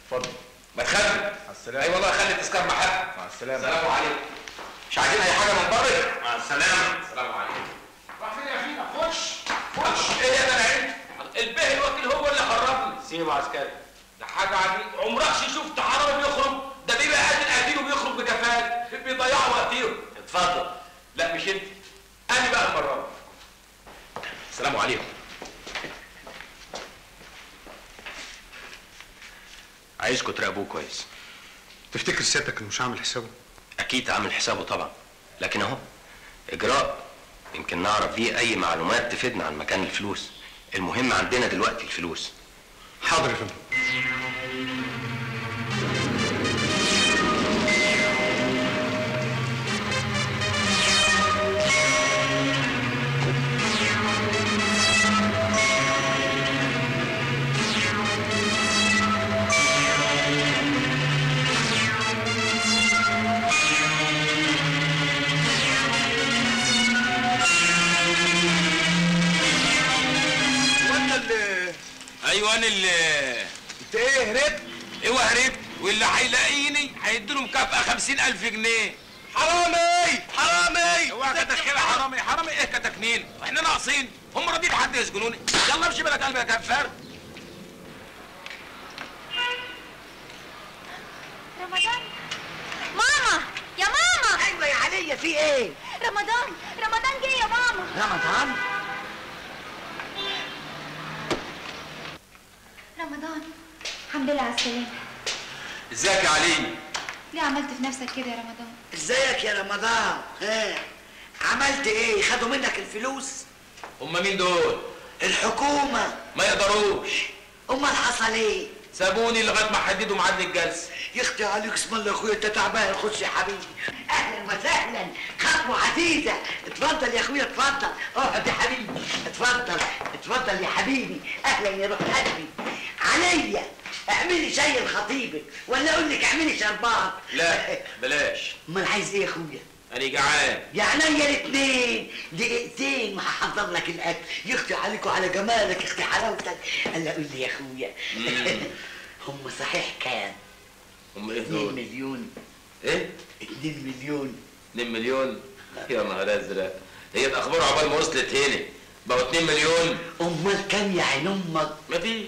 اتفضل ما تخلي مع السلامة. أي والله خلي تذكر مع حد. مع السلامة. السلام عليكم. مش عايزين أي حاجة من بره مع السلامة. السلام عليكم. راح فين يا اخينا خش. خش. إيه يا جدع أنت الباهي الوكيل هو اللي خرجني سيبه عسكري. ده حاجة عجيبة عمرك شفت حرامي بيخرج ده بيبقى قاتل قتيل وبيخرج بجفال بيضيعوا وقتهم اتفضل. لا مش انت. أنا بقى المرة دي. السلام عليكم. عايزكم تراقبوه كويس. تفتكر سيادتك إنه مش عامل حسابه؟ أكيد عامل حسابه طبعا. لكن أهو إجراء. يمكن نعرف بيه أي معلومات تفيدنا عن مكان الفلوس. المهم عندنا دلوقتي الفلوس. حاضر يا فندم. أنا اللي انت إيه هربت؟ أيوه هربت. واللي هيلاقيني هيديله مكافأة خمسين ألف جنيه. حرامي! حرامي! اوعى كتك كده حرامي. حرامي إيه كتكنين إحنا ناقصين. هم راضيين حد يسجنوني. يلا امشي بلا قلبي يا كفار. رمضان. ماما يا ماما. أيوه يا عليا في إيه؟ رمضان رمضان جه يا ماما. رمضان؟ رمضان. الحمد لله على السلامة. إزيك يا علي؟ ليه عملت في نفسك كده يا رمضان؟ إزيك يا رمضان؟ ها؟ عملت إيه؟ خدوا منك الفلوس؟ هم مين دول؟ الحكومة. ما يقدروش. أمال حصل إيه؟ سابوني لغاية ما حددوا ميعاد الجلسه يختي عليك اسم الله يا اخويا أنت تعبان خش يا حبيبي. أهلا وسهلا. خطوة عزيزة. اتفضل يا أخويا اتفضل. اقعد يا حبيبي. اتفضل. اتفضل يا حبيبي. أهلا يا روح قلبي عليا أعملي شاي لخطيبك ولا أقول لك أعملي شربات. لا بلاش. أمال عايز إيه يا أخويا؟ أنا جعان. يا عينيا الاثنين دقيقتين وهحضر لك الأكل. يختي عليك وعلى جمالك يختي حلاوتك ألا قول لي يا أخويا. هم صحيح كام هم إيه 2 دول مليون. إيه؟ 2 مليون. 2 مليون؟ يا نهار أزرق. هي الأخبار عقبال ما وصلت هنا. بقوا 2 مليون. أمال كام يا عين أمك؟ مفيش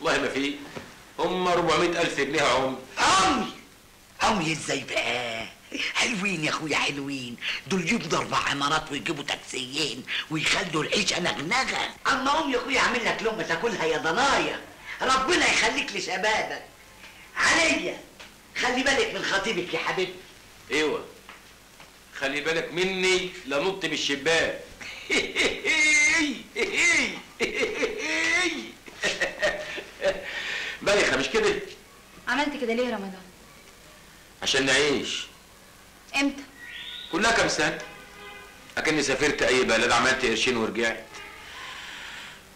والله ما في هم 400 ألف جنيه يا عم عمي إزاي بقى؟ حلوين يا أخويا حلوين. دول يبنوا أربع عمارات ويجيبوا تاكسيين ويخلوا العيشة نغنغة. أما امي يا أخويا اعمل لك لقمة تاكلها يا ضنايا. ربنا يخليك لشبابك. عليا. خلي بالك من خطيبك يا حبيبي. أيوه. خلي بالك مني لنط من الشباك. بايخه مش كده؟ عملت كده ليه يا رمضان؟ عشان نعيش. إمتى؟ كلها كام سنة؟ أكني سافرت أي بلد عملت قرشين ورجعت.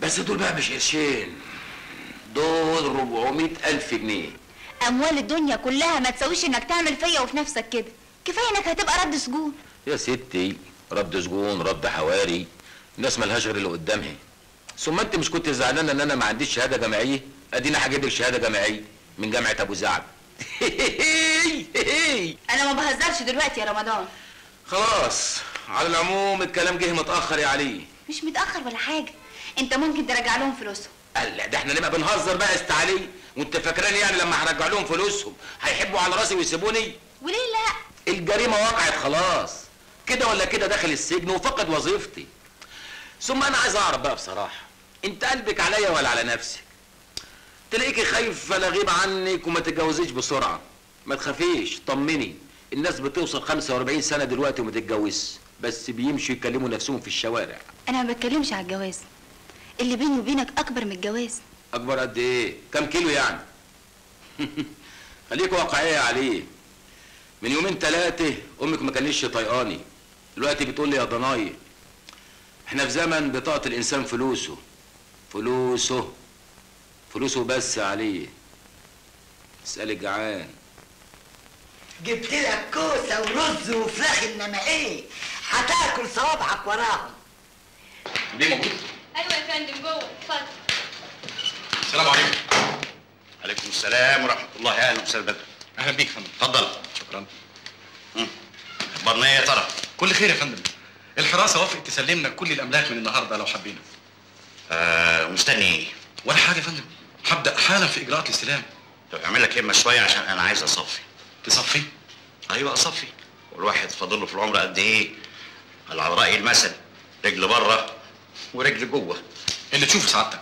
بس دول بقى مش قرشين. دول 400 ألف جنيه. أموال الدنيا كلها ما تساويش إنك تعمل فيا وفي نفسك كده. كفاية إنك هتبقى رد سجون. يا ستي رد سجون رد حواري. الناس ملهاش غير اللي قدامها. ثم أنت مش كنت زعلانة إن أنا ما عنديش شهادة جامعية؟ أدينا هجيب لك شهاده جامعية من جامعة أبو زعب. أنا ما بهزرش دلوقتي يا رمضان. خلاص على العموم الكلام جه متأخر يا علي. مش متأخر ولا حاجة. أنت ممكن ترجع لهم فلوسهم. لا ده إحنا نبقى بنهزر بقى يا است علي. وانت فاكراني يعني لما هرجع لهم فلوسهم هيحبوا على راسي ويسيبوني؟ وليه لا؟ الجريمة وقعت خلاص. كده ولا كده داخل السجن وفقد وظيفتي. ثم أنا عايز أعرف بقى بصراحة أنت قلبك عليا ولا على نفسك؟ تلاقيكي خايفة لا اغيب عنك وما تتجوزيش بسرعة. ما تخافيش طمني. الناس بتوصل 45 سنة دلوقتي وما تتجوزش بس بيمشوا يكلموا نفسهم في الشوارع. أنا ما بتكلمش على الجواز. اللي بيني وبينك أكبر من الجواز. أكبر قد إيه؟ كام كيلو يعني؟ خليك واقعية عليه من يومين ثلاثة أمك ما كانتش طيقاني. دلوقتي بتقول لي يا ضناي إحنا في زمن بطاقة الإنسان فلوسه. فلوسه. فلوسه بس عليه اسال الجعان جبت لك كوسة ورز وفراخ انما إيه هتاكل صوابعك وراهم. ليه موجود أيوه يا فندم جوه. اتفضل. السلام عليكم. عليكم السلام ورحمة الله. أهلا وسهلا بدر. أهلا بيك يا فندم. اتفضل شكرا. اخبارنا إيه يا ترى؟ كل خير يا فندم. الحراسة وافقت تسلمنا كل الأملاك من النهارده لو حبينا. آه مستني. إيه ولا حاجة يا فندم. هبدأ حالا في إجراءات الاستلام. طب اعمل لك همه شوية عشان أنا عايز أصفي. تصفي؟ أيوه أصفي. والواحد فاضل له في العمر قد إيه؟ على رأي المثل. رجل بره ورجل جوه. اللي تشوفه سعادتك.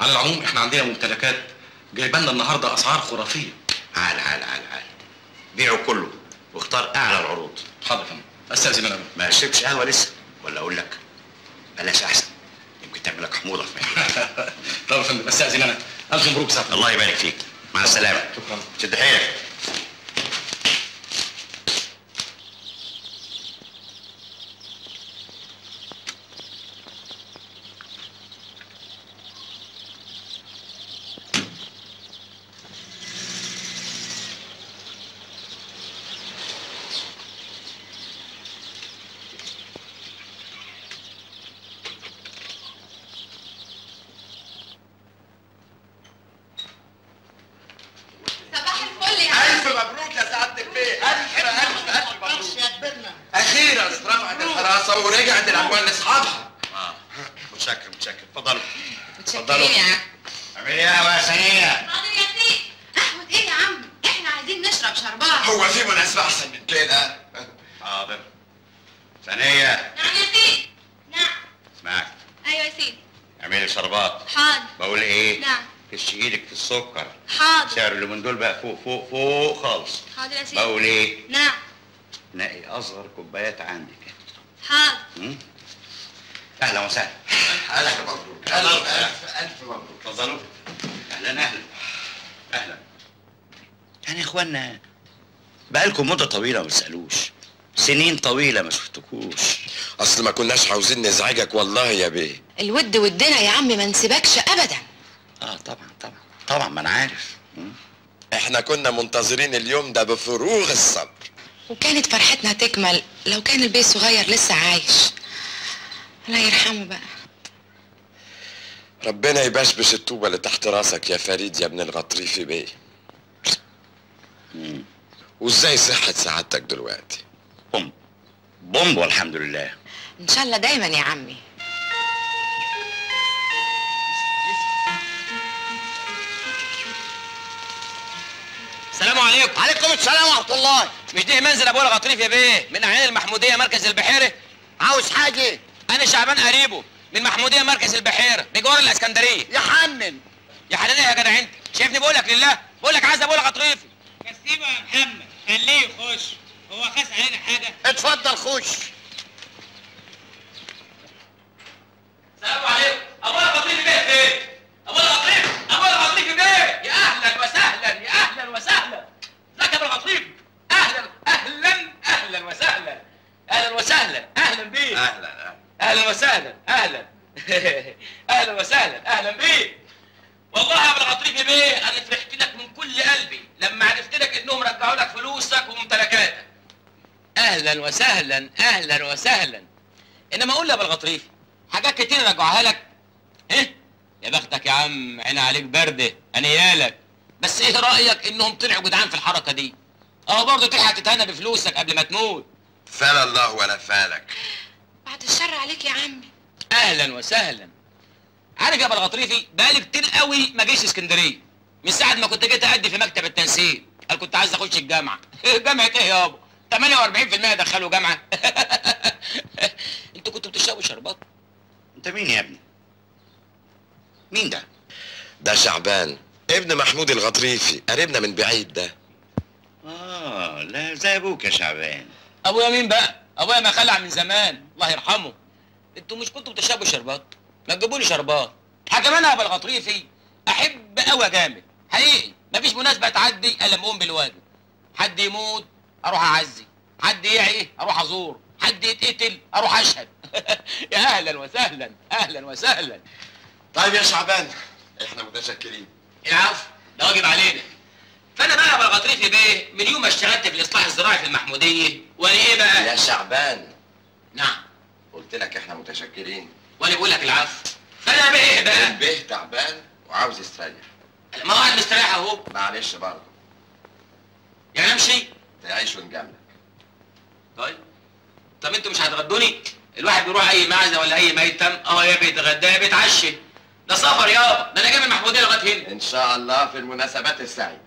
على العموم إحنا عندنا ممتلكات جايبة لنا النهارده أسعار خرافية. عال عال عال عال. بيعه كله. واختار أعلى العروض. حاضر يا فندم. أستأذن أنا. ما شربش قهوة لسه؟ ولا أقول لك بلاش أحسن. يمكن تعمل لك حموضة في. طب يا فندم أستأذن أنا. ألف مبروك سعادتك الله يبارك فيك. مع السلامة. شكرا. شد حيلك صباح الفل يا ألف مبروك يا سعادة البيه ألف ألف ألف مبروك يا كبرنا أخيرا اترفعت الحراسة ورجعت الأموال لأصحابها آه متشكر متشكر اتفضلوا متشكرين يا عم اعمل إيه يا قهوه ثانية حاضر يا سيدي قهوة إيه يا عم إحنا عايزين نشرب شربات هو في مناسبة أحسن من كده حاضر ثانية نعم يا سيدي نعم اسمعك أيوه يا سيدي اعملي شربات حاضر بقول إيه نعم كش إيدك في السكر حاضر. سعر اللي من دول بقى فوق فوق فوق خالص. حاضر يا سيدي. بقول إيه؟ نعم. نقي أصغر كوبايات عندك حاضر? أهلا وسهلا. ألف مبروك ألف ألف ألف مبروك اتفضلوا. أهلا أهلا. أهلا. يعني يا اخوانا بقالكم مدة طويلة ما تسالوش سنين طويلة ما شفتكوش. أصل ما كناش عاوزين نزعجك والله يا بيه. الود ودنا يا عم ما نسيبكش ابدا. آه طبعا طبعا. طبعا ما أنا عارف. م? إحنا كنا منتظرين اليوم ده بفروغ الصبر. وكانت فرحتنا تكمل لو كان البيه الصغير لسه عايش. الله يرحمه بقى. ربنا يبشبش الطوبة اللي تحت راسك يا فريد يا ابن الغطريفي بيه. وإزاي صحة سعادتك دلوقتي؟ بوم. بوم والحمد لله. إن شاء الله دايما يا عمي. السلام عليكم. عليكم السلام ورحمة الله. مش دي منزل أبو الغطريف يا بيه؟ من اعيان المحمودية مركز البحيره عاوز حاجة؟ أنا شعبان قريبه. من محمودية مركز البحيره بجوار الإسكندرية. يا حنن. يا حنان يا جدع أنت؟ شايفني بقول لك لله؟ بقول لك عايز أبو الغطريفي سيبه يا محمد. خليه يخش. هو خاس علينا حاجة؟ اتفضل خش. السلام عليكم. أبو الغطريفي بيه فين؟ أبو الغطريفي أبو الغطريفي بيه يا أهلا وسهلا يا أهلا وسهلا. ازيك يا أبو الغطريفي أهلا أهلا أهلا وسهلا. أهلا وسهلا أهلا بيه أهلا أهلا. وسهلا أهلا. أهلا وسهلا أهلا بيه والله يا أبو الغطريفي بيه أنا فرحت لك من كل قلبي. لما عرفت لك إنهم رجعوا لك فلوسك وممتلكاتك. أهلا وسهلا أهلا وسهلا. إنما قول لي يا ابو الغطريفي حاجات كتير رجعوها لك. إيه؟ يا بختك يا عم عين عليك بردة انيالك بس إيه رأيك إنهم طلعوا جدعان في الحركة دي؟ آه برضه تلحق تتهنى بفلوسك قبل ما تموت. فلا الله ولا فالك. بعد الشر عليك يا عمي. أهلا وسهلا. عارف يا أبو الغطريفي بقالي كتير قوي ما جيش اسكندرية. من ساعة ما كنت جيت ادي في مكتب التنسيق قال كنت عايز أخش الجامعة. جامعة إيه يابا 48% دخلوا جامعة. أنتوا كنتوا بتشربوا شربات؟ أنت مين يا ابني؟ مين ده؟ ده شعبان ابن محمود الغطريفي قريبنا من بعيد ده. آه لا زي أبوك يا شعبان. أبويا مين بقى؟ أبويا ما خلع من زمان الله يرحمه. أنتوا مش كنتوا بتشربوا شربات؟ ما تجيبوا لي شربات. حاجة أنا ابو الغطريفي احب قوي جامد. حقيقي مفيش مناسبة تعدي الا لما اقوم بالواجب حد يموت أروح أعزي. حد يعي أروح أزور. حد يتقتل أروح أشهد. يا أهلا وسهلا أهلا وسهلا. طيب يا شعبان إحنا متشكرين. العفو ده واجب علينا. فأنا بقى يا ابو الغطريفي بيه من يوم ما اشتغلت في الاصلاح الزراعي في المحمودية وأنا إيه بقى؟ يا شعبان. نعم. قلت لك إحنا متشكرين. وأنا بقول لك العفو. فأنا بقى إيه بقى؟ البيه تعبان وعاوز يستريح. ما هو قاعد مستريح أهو. معلش برضه. يعني امشي تعيش ونجاملك طيب. طب أنتوا مش هتغدوني؟ الواحد بيروح أي معزة ولا أي ميتم؟ آه يا بيتغدى يا بيتعشى. ده سفر يابا ده أنا جاي من المحمودية لغاية هنا. إن شاء الله في المناسبات السعيدة.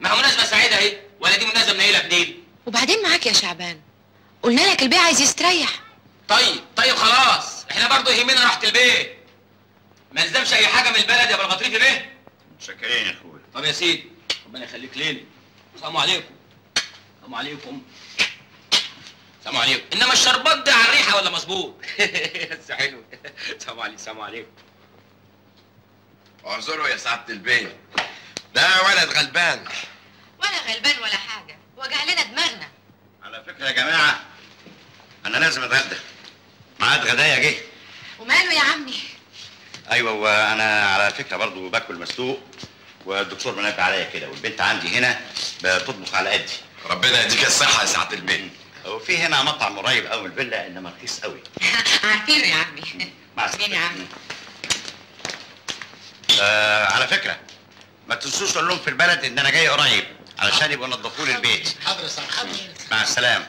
ما هو مناسبة سعيدة أهي ولا دي مناسبة منيله بنيل وبعدين معاك يا شعبان. قلنا لك البيع عايز يستريح. طيب طيب خلاص. إحنا برضه يهمنا راحة البيت. ما نلزمش أي حاجة من البلد يا أبو الغطريفي بيه. متشكرين يا أخويا. طب يا سيدي ربنا يخليك ليلي. السلام عليكم. السلام عليكم. السلام عليكم. إنما الشربات ده على الريحة ولا مظبوط؟ بس حلو. السلام عليكم السلام عليكم. اعذروا يا سعادة البيه ده ولد غلبان. ولا غلبان ولا حاجة. وجع لنا دماغنا. على فكرة يا جماعة أنا لازم أتغدى. ميعاد غدايا جه. وماله يا عمي؟ أيوه وأنا على فكرة برضو باكل مسلوق والدكتور منبه عليا كده والبنت عندي هنا بتطبخ على قدي. ربنا يديك الصحة يا سعادة البيه وفي هنا مطعم قريب قوي الفيلا إنما رخيص قوي عارفينه يا عمي. مع عارفين يا عمي. آه على فكرة ما تنسوش تقول لهم في البلد إن أنا جاي قريب علشان يبقوا ينظفوا لي البيت. حاضر يا حاضر مع السلامة.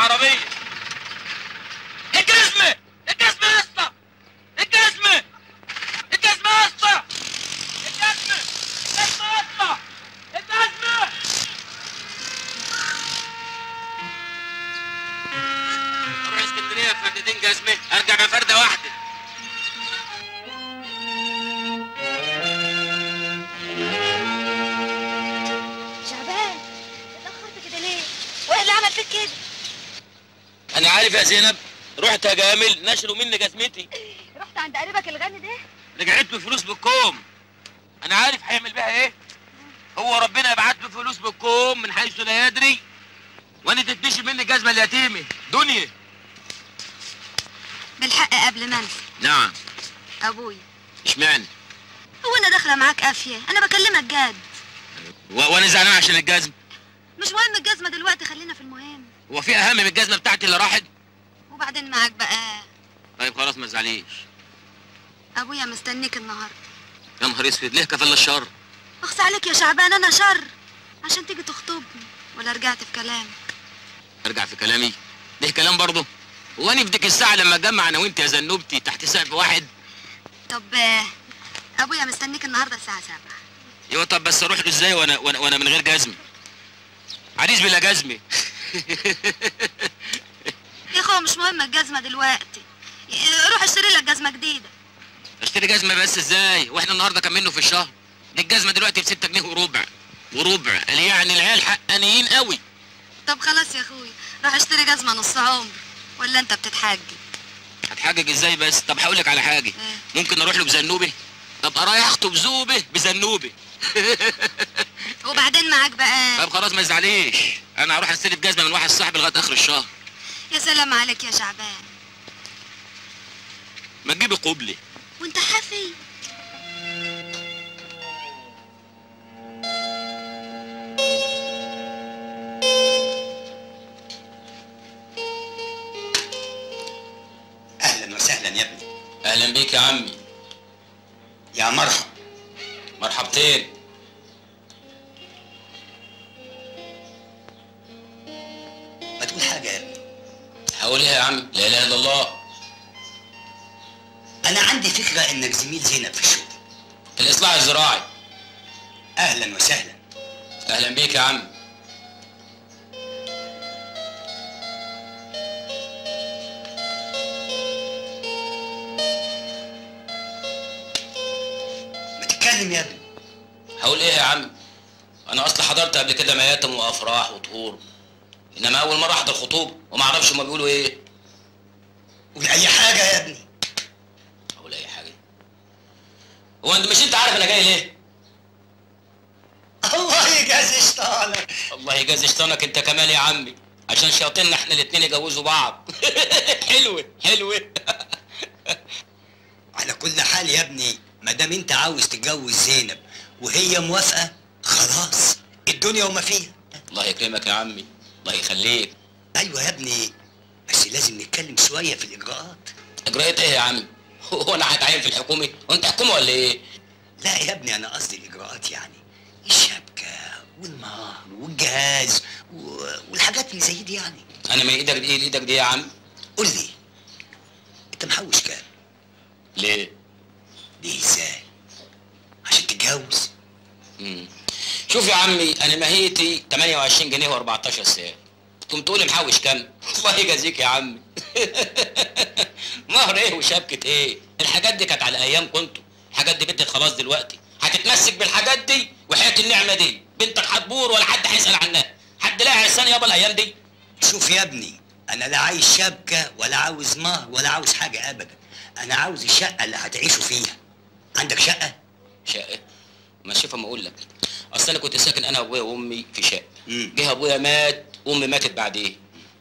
عشان يا جامل نشروا مني جزمتي. رحت عند قريبك الغني ده؟ رجعت له فلوس بالكوم. أنا عارف هيعمل بيها إيه. هو ربنا يبعت له فلوس بالكوم من حيث لا يدري. وأنا تتنشي مني جزمة اليتيمة. دنيا. بالحق قبل ما انسى. نعم. ابويا إشمعنى؟ هو أنا داخلة معاك قافية. أنا بكلمك جد. وأنا زعلان عشان الجزمة. مش مهم الجزمة دلوقتي خلينا في المهم. هو في أهم من الجزمة بتاعتي اللي راحت؟ وبعدين معاك بقى. طيب خلاص ما تزعليش. أبويا مستنيك النهارده. يا نهار أسود ليه كفل الشر؟ أخص عليك يا شعبان أنا شر. عشان تيجي تخطبني. ولا رجعت في كلامك أرجع في كلامي؟ ليه كلام برضه؟ هو أنا في ديك الساعة لما أتجمع أنا وأنت يا زنوبتي تحت سقف واحد. طب أبويا مستنيك النهارده الساعة 7 أيوه طب بس أروح له إزاي وأنا وأنا, وأنا من غير جزمة؟ عريس بلا جزمة. يا أخويا مش مهم الجزمة دلوقتي. ي- روح اشتري لك جزمة جديدة. اشتري جزمة بس إزاي؟ وإحنا النهارده كام منه في الشهر. دي الجزمة دلوقتي ب 6 جنيه وربع. وربع. قال يعني العيال حقانيين قوي. طب خلاص يا أخويا روح اشتري جزمة نص عمر. ولا أنت بتتحجج؟ هتحجج إزاي بس؟ طب هقول لك على حاجة. ممكن أروح له بزنوبة؟ ابقى رايح اخطب زوبه بزنوبة. وبعدين معاك بقى. طب خلاص ما تزعليش. أنا هروح أستلف جزمة من واحد صاحبي لغاية آخر الشهر. يا سلام عليك يا شعبان. ما تجيبي قبلي وانت حافي. أهلا وسهلا يا ابني. أهلا بيك يا عمي. يا مرحب. مرحبتين. ما تقول حاجة يا ابني. هقول إيه يا عم؟ لا إله إلا الله. أنا عندي فكرة إنك زميل زينب في الشغل. في الإصلاح الزراعي. أهلا وسهلا. أهلا بيك يا عم. ما تتكلم يا ابني. هقول إيه يا عم؟ أنا أصلا حضرت قبل كده مياتم وأفراح وطهور. إنما أول مرة أحضر خطوبة وما أعرفش هما بيقولوا إيه. قول أي حاجة يا ابني. أقول أي حاجة. هو أنت مش أنت عارف أنا جاي ليه؟ الله يجازي شطانك الله يجازي شيطانك أنت كمان يا عمي. عشان شياطيننا إحنا الاتنين يجوزوا بعض. حلوة حلوة. على كل حال يا ابني ما دام أنت عاوز تتجوز زينب وهي موافقة خلاص الدنيا وما فيها. الله يكرمك يا عمي. الله يخليك. أيوه يا ابني بس لازم نتكلم شوية في الإجراءات. إجراءات إيه يا عم؟ هو أنا هتعين في الحكومة. وأنت حكومة ولا إيه؟ لا يا ابني أنا قصدي الإجراءات يعني. الشبكة والمهر والجهاز و... والحاجات اللي زي دي يعني. أنا من إيدك دي لايدك دي يا عم. قول لي أنت محوش كام؟ ليه؟ ليه إزاي؟ عشان تتجوز. شوف يا عمي أنا ماهيتي 28 جنيه و14 ساعة. تقوم تقول لي محوش كام الله يجازيك يا عمي. مهر إيه وشبكة إيه؟ الحاجات دي كانت على أيام كنتوا الحاجات دي بنتك خلاص دلوقتي. هتتمسك بالحاجات دي وحياة النعمة دي. بنتك هتبور ولا حد هيسأل عنها. حد لاقي عرسان يابا الأيام دي؟ شوف يا ابني أنا لا عايز شبكة ولا عاوز مهر ولا عاوز حاجة ابدا. أنا عاوز الشقة اللي هتعيشوا فيها. عندك شقة؟ شقة؟ ما شوف أما أقول لك. أصل أنا كنت ساكن أنا وأبويا وأمي في شقة. جه أبويا مات وامي ماتت بعديه.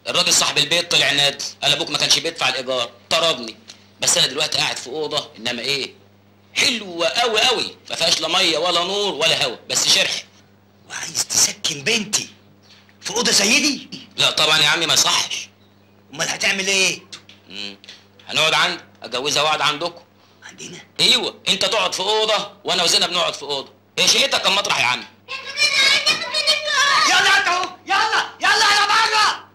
الراجل صاحب البيت طلع نادي قال أبوك ما كانش بيدفع الإيجار طردني. بس أنا دلوقتي قاعد في أوضة إنما إيه؟ حلوة قوي قوي ما فيهاش لا مية ولا نور ولا هوا بس شرح. وعايز تسكن بنتي في أوضة زي دي؟ لا طبعا يا عمي ما يصحش. أمال هتعمل إيه؟ مم. هنقعد عندي أتجوزها وأقعد عندكم. عندنا؟ إيوه أنت تقعد في أوضة وأنا وزينب نقعد في أوضة. هي شقتك كم مطرح يا عم يلا انت اهو يلا يلا على بره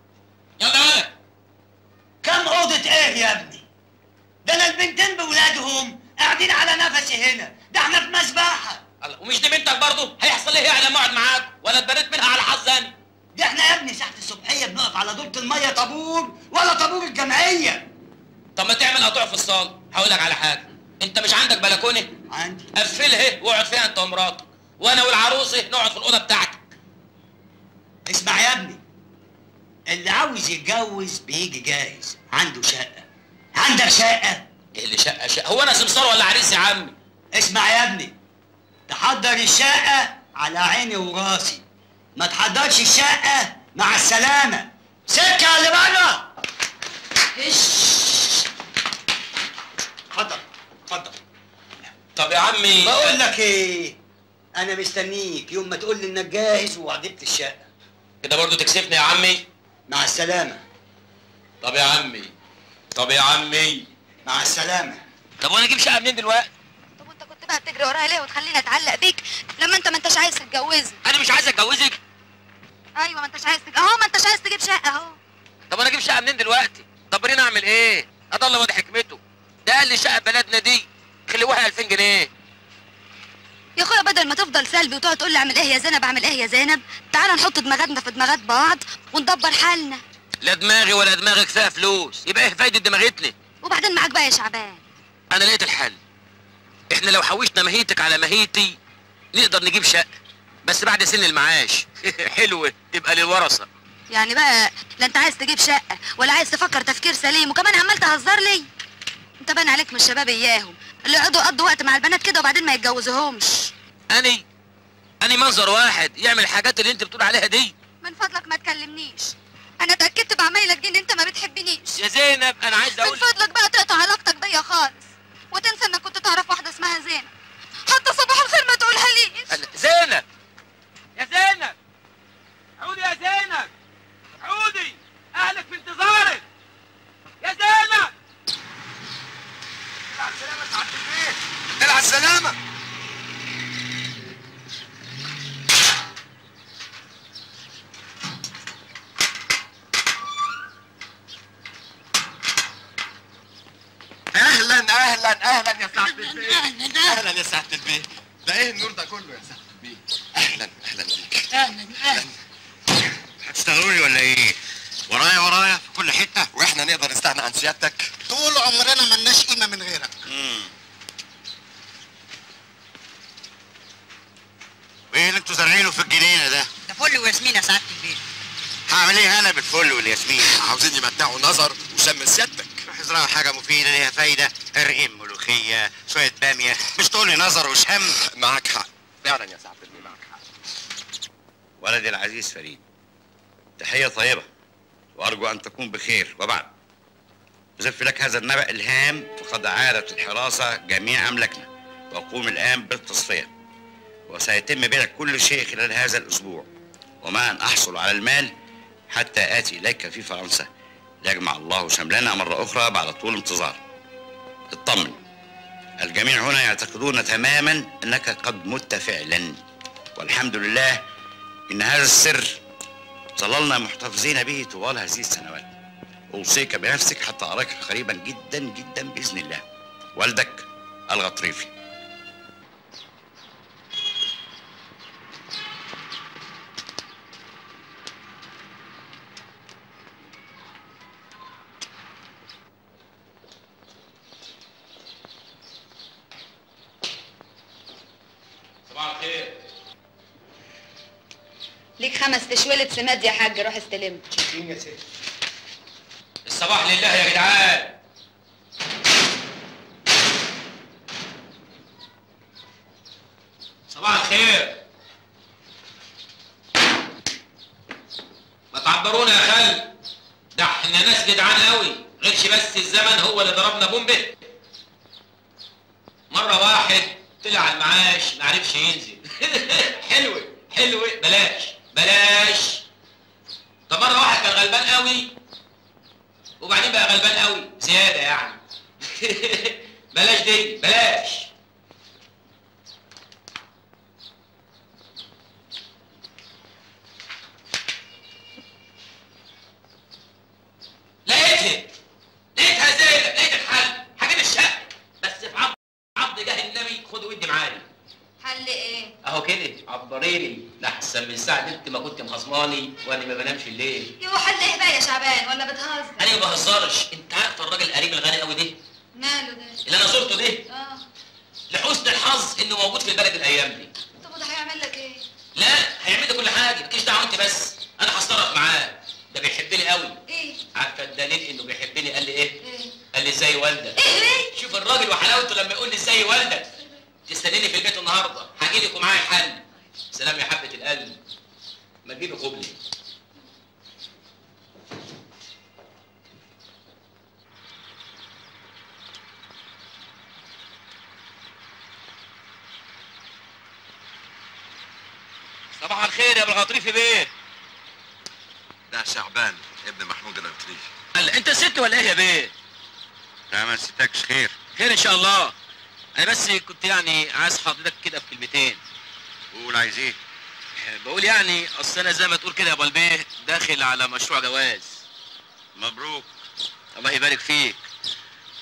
يلا يلا كم اوضه إيه يا ابني؟ ده أنا البنتين بولادهم قاعدين على نفسي هنا. ده إحنا في مسبحة. الله، ومش دي بنتك برضه هيحصل إيه يعني لما اقعد معاك؟ ولا اتبريت منها على حظاني ده إحنا يا ابني ساعه الصبحية بنقف على دورة المية طابور ولا طابور الجمعية. طب ما تعمل قطوع في الصالة. هقول لك على حاجة. انت مش عندك بلكونة؟ عندي. قفلها واقعد فيها انت ومراتك. وأنا والعروسة نقعد في الأوضة بتاعتك. اسمع يا ابني. اللي عاوز يتجوز بيجي جاهز. عنده شقة. عندك شقة؟ إيه اللي شقة؟ شقة. هو أنا سمسار ولا عريس يا عمي؟ اسمع يا ابني. تحضر الشقة على عيني وراسي. ما تحضرش الشقة مع السلامة. سكه اللي بره. اتفضل. طب يا عمي. بقول لك إيه؟ أنا مستنيك. يوم ما تقول لي إنك جاهز وعدت الشقه كده برضه تكسفني يا عمي. مع السلامة. طب يا عمي. طب يا عمي. مع السلامة. طب وأنا أجيب شقة منين دلوقتي؟ طب وانت كنت بقى بتجري ورايا ليه وتخليني اتعلق بيك؟ لما انت ما انتش عايز تتجوزني. أنا مش عايز اتجوزك. أيوه ما انتش عايز تج... اهو ما انتش عايز تجيب شقة اهو. طب أنا أجيب شقة منين دلوقتي؟ طب أنا اعمل إيه؟ اضل وادي حكمته. ده قال لي شقه بلدنا دي. خلوها 2000 جنيه. يا أخويا بدل ما تفضل سلبي وتقعد تقول لي أعمل إيه يا زينب أعمل إيه يا زينب؟ تعالى نحط دماغاتنا في دماغات بعض وندبر حالنا. لا دماغي ولا دماغك فيها فلوس. يبقى إيه فايدة دماغتنا. وبعدين معاك بقى يا شعبان. أنا لقيت الحل. إحنا لو حوشنا مهيتك على مهيتي نقدر نجيب شقة. بس بعد سن المعاش. حلوة تبقى للورثة. يعني بقى لا أنت عايز تجيب شقة ولا عايز تفكر تفكير سليم وكمان عمال تهزر لي. أنت باين عليك من الشباب إياهم. اللي يقعدوا يقضوا وقت مع البنات كده وبعدين ما يتجوزوهمش. اني أني منظر واحد يعمل الحاجات اللي انت بتقول عليها دي. من فضلك ما تكلمنيش. أنا اتأكدت بعمايلك دي إن أنت ما بتحبنيش. يا زينب أنا عايز من أقول فضلك بقى تقطع علاقتك بيا خالص. وتنسى إنك كنت تعرف واحدة اسمها زينب. حتى صباح الخير ما تقولها ليش زينب! يا زينب! عودي يا زينب! عودي! أهلك في انتظارك! يا زينب! على السلامة أهلا أهلا أهلا يا سعادة البيت أهلا يا سعادة البيت ده إيه النور ده كله يا سعادة البيت أهلا بيك أهلا أهلا هتشتغلوني ولا إيه؟ ورايا ورايا في كل حتة وإحنا نقدر نستغنى عن سيادتك. طول عمرنا ملناش قيمة من غيرك. امم وايه اللي أنتوا زارعينه في الجنينة ده؟ ده فل وياسمين يا سعادة البيت. هعمل إيه أنا بالفل والياسمين؟ عاوزين يمتعوا نظر وشم سيادتك. روح ازرعوا حاجة مفيدة ليها فايدة ارغم ملوخية شوية بامية مش تقولي نظر وشم. معاك حق. فعلا يا سعادة البيه معاك حق. ولدي العزيز فريد تحية طيبة. وأرجو أن تكون بخير. وبعد أزف لك هذا النبأ الهام فقد عادت الحراسة جميع أملاكنا. وأقوم الآن بالتصفية. وسيتم بيع كل شيء خلال هذا الأسبوع. وما أن أحصل على المال حتى آتي إليك في فرنسا. ليجمع الله شملنا مرة أخرى بعد طول انتظار اطمن. الجميع هنا يعتقدون تماما أنك قد مت فعلا. والحمد لله إن هذا السر ظللنا محتفظين به طوال هذه السنوات. أوصيك بنفسك حتى أراك قريبا جدا جدا بإذن الله. والدك الغطريفي. ليك خمس تشويلة سماد يا حاج روح استلم. يا ست الصباح لله يا جدعان. صباح الخير. ما تعبرونا يا خل. ده إحنا ناس جدعان قوي غيرش بس الزمن هو اللي ضربنا بومبه. مرة واحد طلع على المعاش ما عرفش ينزل. حلوة حلوة بلاش طب مرة واحد كان غلبان قوي وبعدين بقى غلبان قوي زيادة يعني بلاش دي بلاش لقيتها لقيتها زينب لقيت الحل هجيب الشقة بس في عبد عبد جاه النبي خد ودي معايا حل إيه اهو كده عبريني لحسن من ساعة انت ما كنت مخصماني وأنا ما بنامش الليل يو حل إيه بقى يا شعبان ولا بتهزر أنا ما بهزرش انت عارف الراجل القريب الغني قوي ده ماله ده اللي أنا زرته ده آه لحسن الحظ انه موجود في البلد الأيام دي طب وده هيعمل لك إيه لا هيعمل لي كل حاجة مالكيش دعوه انت بس أنا هصطرف معاه ده بيحبني قوي إيه عارفه الدليل انه بيحبني قال لي إيه إيه قال لي إزاي والدك إيه ليه شوف الراجل وحلاوته لما يقول لي إزاي والدك تستنيني في البيت النهارده هاجي لك ومعايا حل سلام يا حبه القلب ما تجيبي قبلي صباح الخير يا ابو الغطريفي بيه ده شعبان ابن محمود الغطريفي قال انت ست ولا إيه يا بيه لا ما نسيتكش خير خير ان شاء الله أنا بس كنت يعني عايز حضرتك كده في كلمتين قول عايز إيه بقول اصل أنا زي ما تقول كده يا أبو البيه داخل على مشروع جواز. مبروك. الله يبارك فيك.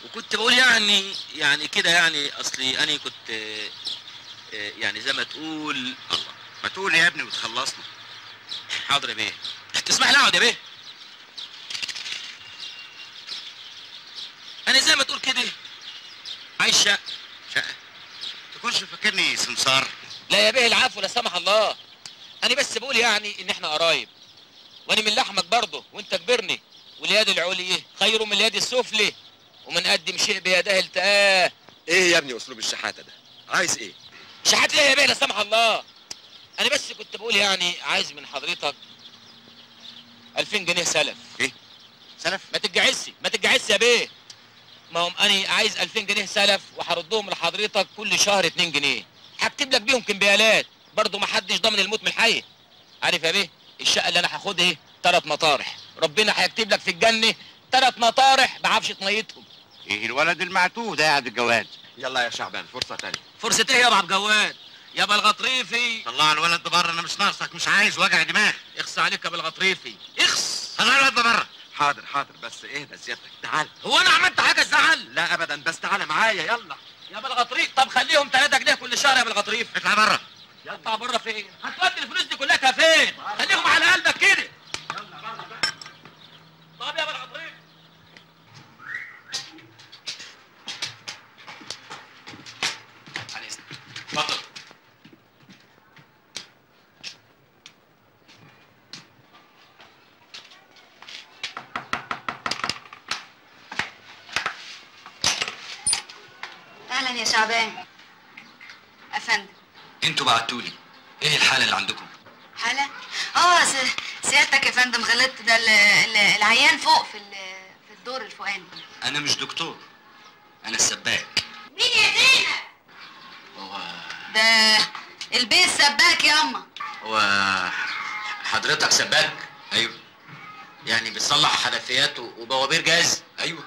وكنت بقول يعني يعني كده يعني أصلي أنا كنت آه، يعني زي ما تقول الله ما تقول يا ابني وتخلصنا. حاضر يا بيه. تسمح لي أقعد يا بيه؟ أنا زي ما تقول كده. عايز شقة. شقة. تكونش فاكرني سمسار. لا يا بيه العفو لا سمح الله. أنا بس بقول يعني إن إحنا قرايب. وأنا من لحمك برضه وأنت كبرني. واليد العليا خير من اليد السفلى ومن قدم شيء بيده التقاه إيه يا ابني أسلوب الشحاتة ده؟ عايز إيه؟ شحات إيه يا بيه؟ لا سمح الله. أنا بس كنت بقول يعني عايز من حضرتك 2000 جنيه سلف. إيه؟ سلف؟ ما تتجعسي ما تتجعسي يا بيه. ما هم أنا عايز 2000 جنيه سلف وهردهم لحضرتك كل شهر 2 جنيه. هكتب لك بيهم كمبيالات برضه ما حدش ضامن الموت من الحي. عارف يا بيه؟ الشقة اللي أنا هاخدها إيه؟ ثلاث مطارح. ربنا هيكتب لك في الجنة ثلاث مطارح بعفشه ميتهم إيه الولد المعتوه ده قاعد الجواز يلا يا شعبان فرصة تانية. فرصة إيه يا ابو عبد الجواد؟ يا ابو الغطريفي طلع الولد ده بره أنا مش ناقصك مش عايز وجع دماغ. اخص عليك يا ابو الغطريفي اخص طلع الولد ده بره. حاضر حاضر بس اهدى سيادتك تعال. هو أنا عملت حاجة تزعل؟ لا ابدا بس تعالى معايا يلا. يا ابو الغطريف طب خليهم 3 جنيه كل شهر يا ابو الغطريف اطلع بره. يلا بره فين؟ هتودي الفلوس دي كلها فين خليهم على قلبك كده طب يا بالعطريق على اذنك اتفضل أهلا يا شعبان افندم أنتوا بعتولي إيه الحاله اللي عندكم حالة آه س- سيادتك يا فندم غلطت ده ال- ال- العيان فوق في ال- في الدور الفوقاني أنا مش دكتور أنا السباك مين يا زينب هو ده البيت سباك ياما هو حضرتك سباك أيوه. يعني بتصلح حنفيات وبوابير جاز. أيوه.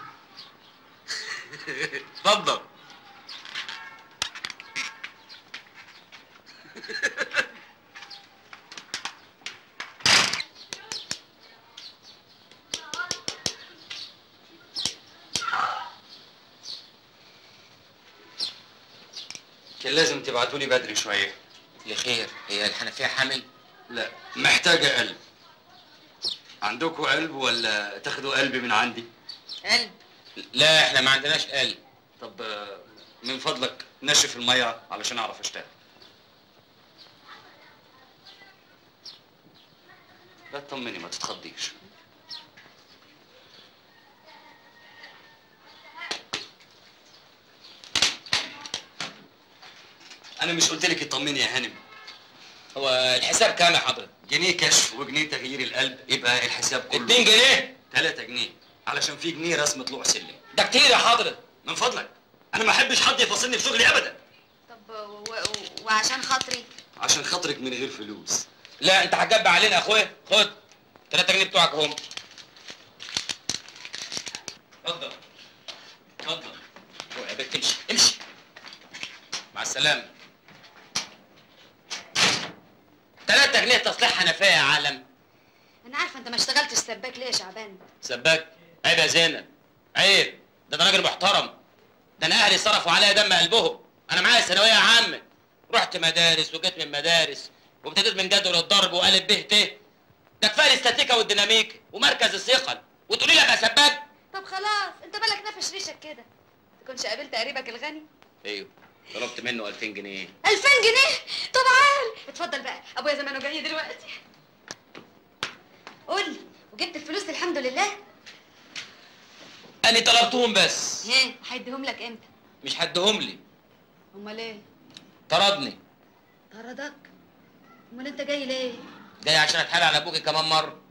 اتفضل. كان لازم تبعتوا لي بدري شوية. لخير هي الحنفية حامل؟ لا محتاجة قلب. عندكم قلب ولا تاخدوا قلبي من عندي؟ قلب. لا إحنا ما عندناش قلب. طب من فضلك نشف المية علشان أعرف أشتغل. لا تطمني ما تتخضيش. أنا مش قلت لك اطمني يا هانم. هو الحساب كام يا حضرتك جنيه كشف وجنيه تغيير القلب يبقى الحساب كله 2 جنيه؟ 3 جنيه علشان في جنيه رسم طلوع سلم. ده كتير يا حضرتك من فضلك. أنا ما أحبش حد يفصلني في شغلي ابدا. طب و- و- وعشان خاطري؟ عشان خاطرك من غير فلوس. لا انت هتجب علينا يا أخويا. خد 3 جنيه بتوعك اهم اتفضل. اتفضل. روح يا امشي امشي. مع السلامة. 3 جنيه تصليح حنفيه يا عالم. أنا عارفة أنت ما اشتغلتش سباك ليه يا شعبان؟ سباك؟ عيب يا زينب. عيب. ده أنا راجل محترم. ده أنا أهلي صرفوا عليا دم قلبهم. أنا معايا ثانوية عامة. رحت مدارس وجيت من مدارس وابتديت من جدول الضرب وقالب به ت. ده كفاية الاستاتيكا والديناميكا ومركز الثقل وتقولي لي أبقى سباك؟ طب خلاص أنت بالك نفش ريشك كده؟ تكونش قابلت قريبك الغني؟ أيوه طلبت منه 2000 جنيه. 2000 جنيه؟ طب عال. اتفضل بقى. أبويا زمانه جاي دلوقتي. قول لي وجبت الفلوس الحمد لله؟ أنا طلبتهم بس. إيه هيديهم لك إمتى؟ مش هديهم لي. أمال إيه؟ طردني. طردك؟ أمال أنت جاي ليه؟ جاي عشان أتحايل على ابوكي كمان مرة.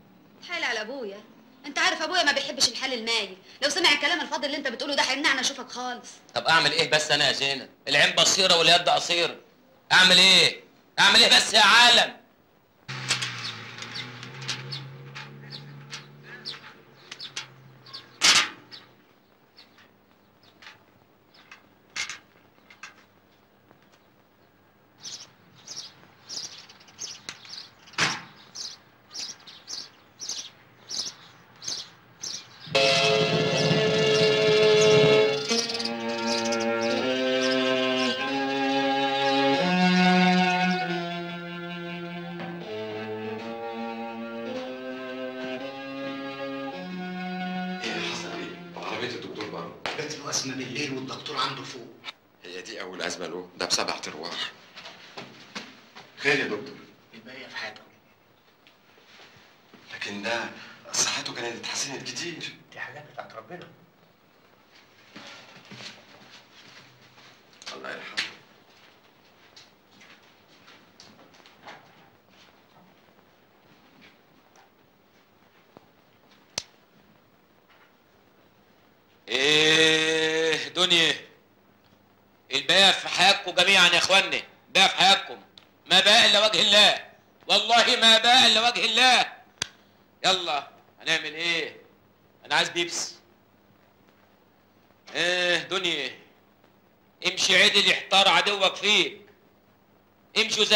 حال على أبويا؟ انت عارف ابويا ما بيحبش الحال المايل. لو سمع الكلام الفاضي اللي انت بتقوله ده هيمنعنا اشوفك خالص. طب اعمل إيه بس أنا يا زينب؟ العين بصيرة واليد قصيرة. اعمل إيه؟ اعمل إيه بس يا عالم؟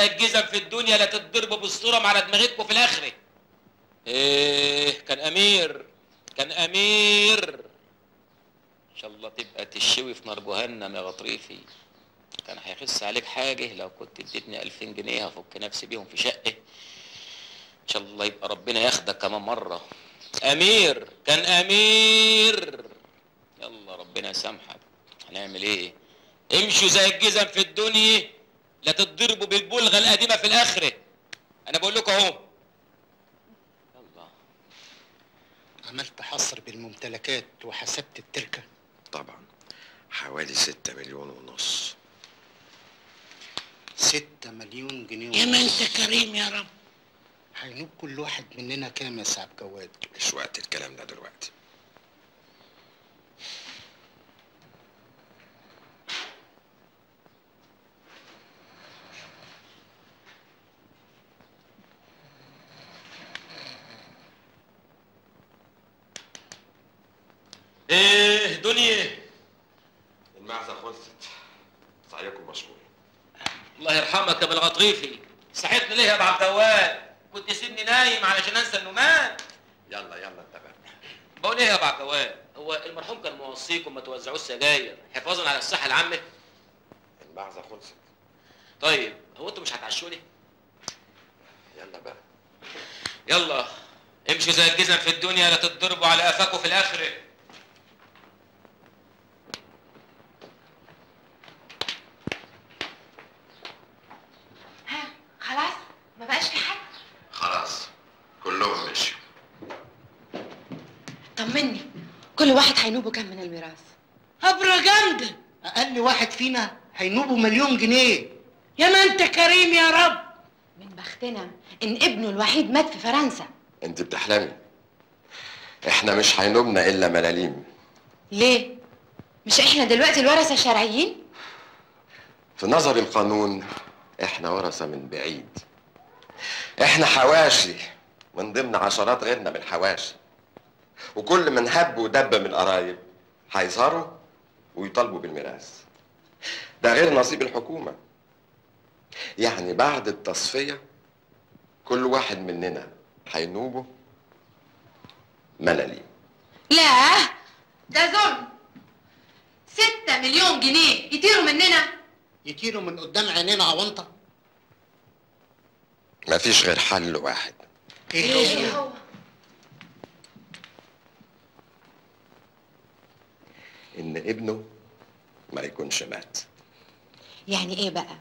الجزم في الدنيا لا تتضربوا بالصورة على دماغتكم في الآخرة. إيه كان أمير كان أمير. إن شاء الله تبقى تشوي في نار جهنم يا غطريفي كان هيخس عليك حاجة؟ لو كنت اديتني 2000 جنيه هفك نفسي بيهم في شقة. إن شاء الله يبقى ربنا ياخدك كمان مرة. أمير كان أمير. يلا ربنا يسامحك. هنعمل إيه؟ امشوا زي الجزم في الدنيا. لا تتضربوا بالبلغة القديمة في الآخرة. أنا بقول لكم أهو. عملت حصر بالممتلكات وحسبت التركة. طبعا. حوالي ستة مليون ونص. ستة مليون جنيه يا ما ونص. انت كريم يا رب. هينوب كل واحد مننا كام يا سعد جواد؟ مش وقت الكلام ده دلوقتي إيه دنيا المعزة خلصت سعيكم مشكور ابو الغطريفي صحيتني ليه يا أبو عبد الوهاب؟ كنت سيبني نايم علشان أنسى إنه مات. يلا يلا بقى بقول إيه يا أبو عبد الوهاب؟ هو المرحوم كان موصيكم ما توزعوش سجاير. حفاظا على الصحة العامة. المعزة خلصت. طيب هو أنتوا مش هتعشوني؟ يلا بقى. يلا امشوا زي الجزم في الدنيا لا تتضربوا على قفاكوا في الآخرة خلاص ما بقاش في حد خلاص كلهم مشيوا طمني هينوبه كام من الميراث؟ هبرة جامدة. أقل واحد فينا هينوبه مليون جنيه. يا ما أنت كريم يا رب. من بختنا إن ابنه الوحيد مات في فرنسا. أنت بتحلمي. إحنا مش هينوبنا إلا ملاليم. ليه؟ مش إحنا دلوقتي الورثة الشرعيين؟ في نظر القانون إحنا ورثة من بعيد. إحنا حواشي من ضمن عشرات غيرنا من الحواشي وكل من هب ودب من القرايب هيظهروا ويطالبوا بالميراث. ده غير نصيب الحكومة. يعني بعد التصفية كل واحد مننا هينوبه ملاليم. لا ده ظلم ستة مليون جنيه يطيروا مننا. يطيروا من قدام عينينا عوانطه مفيش غير حل واحد. إيه هو؟ إن ابنه ما يكونش مات. يعني إيه بقى؟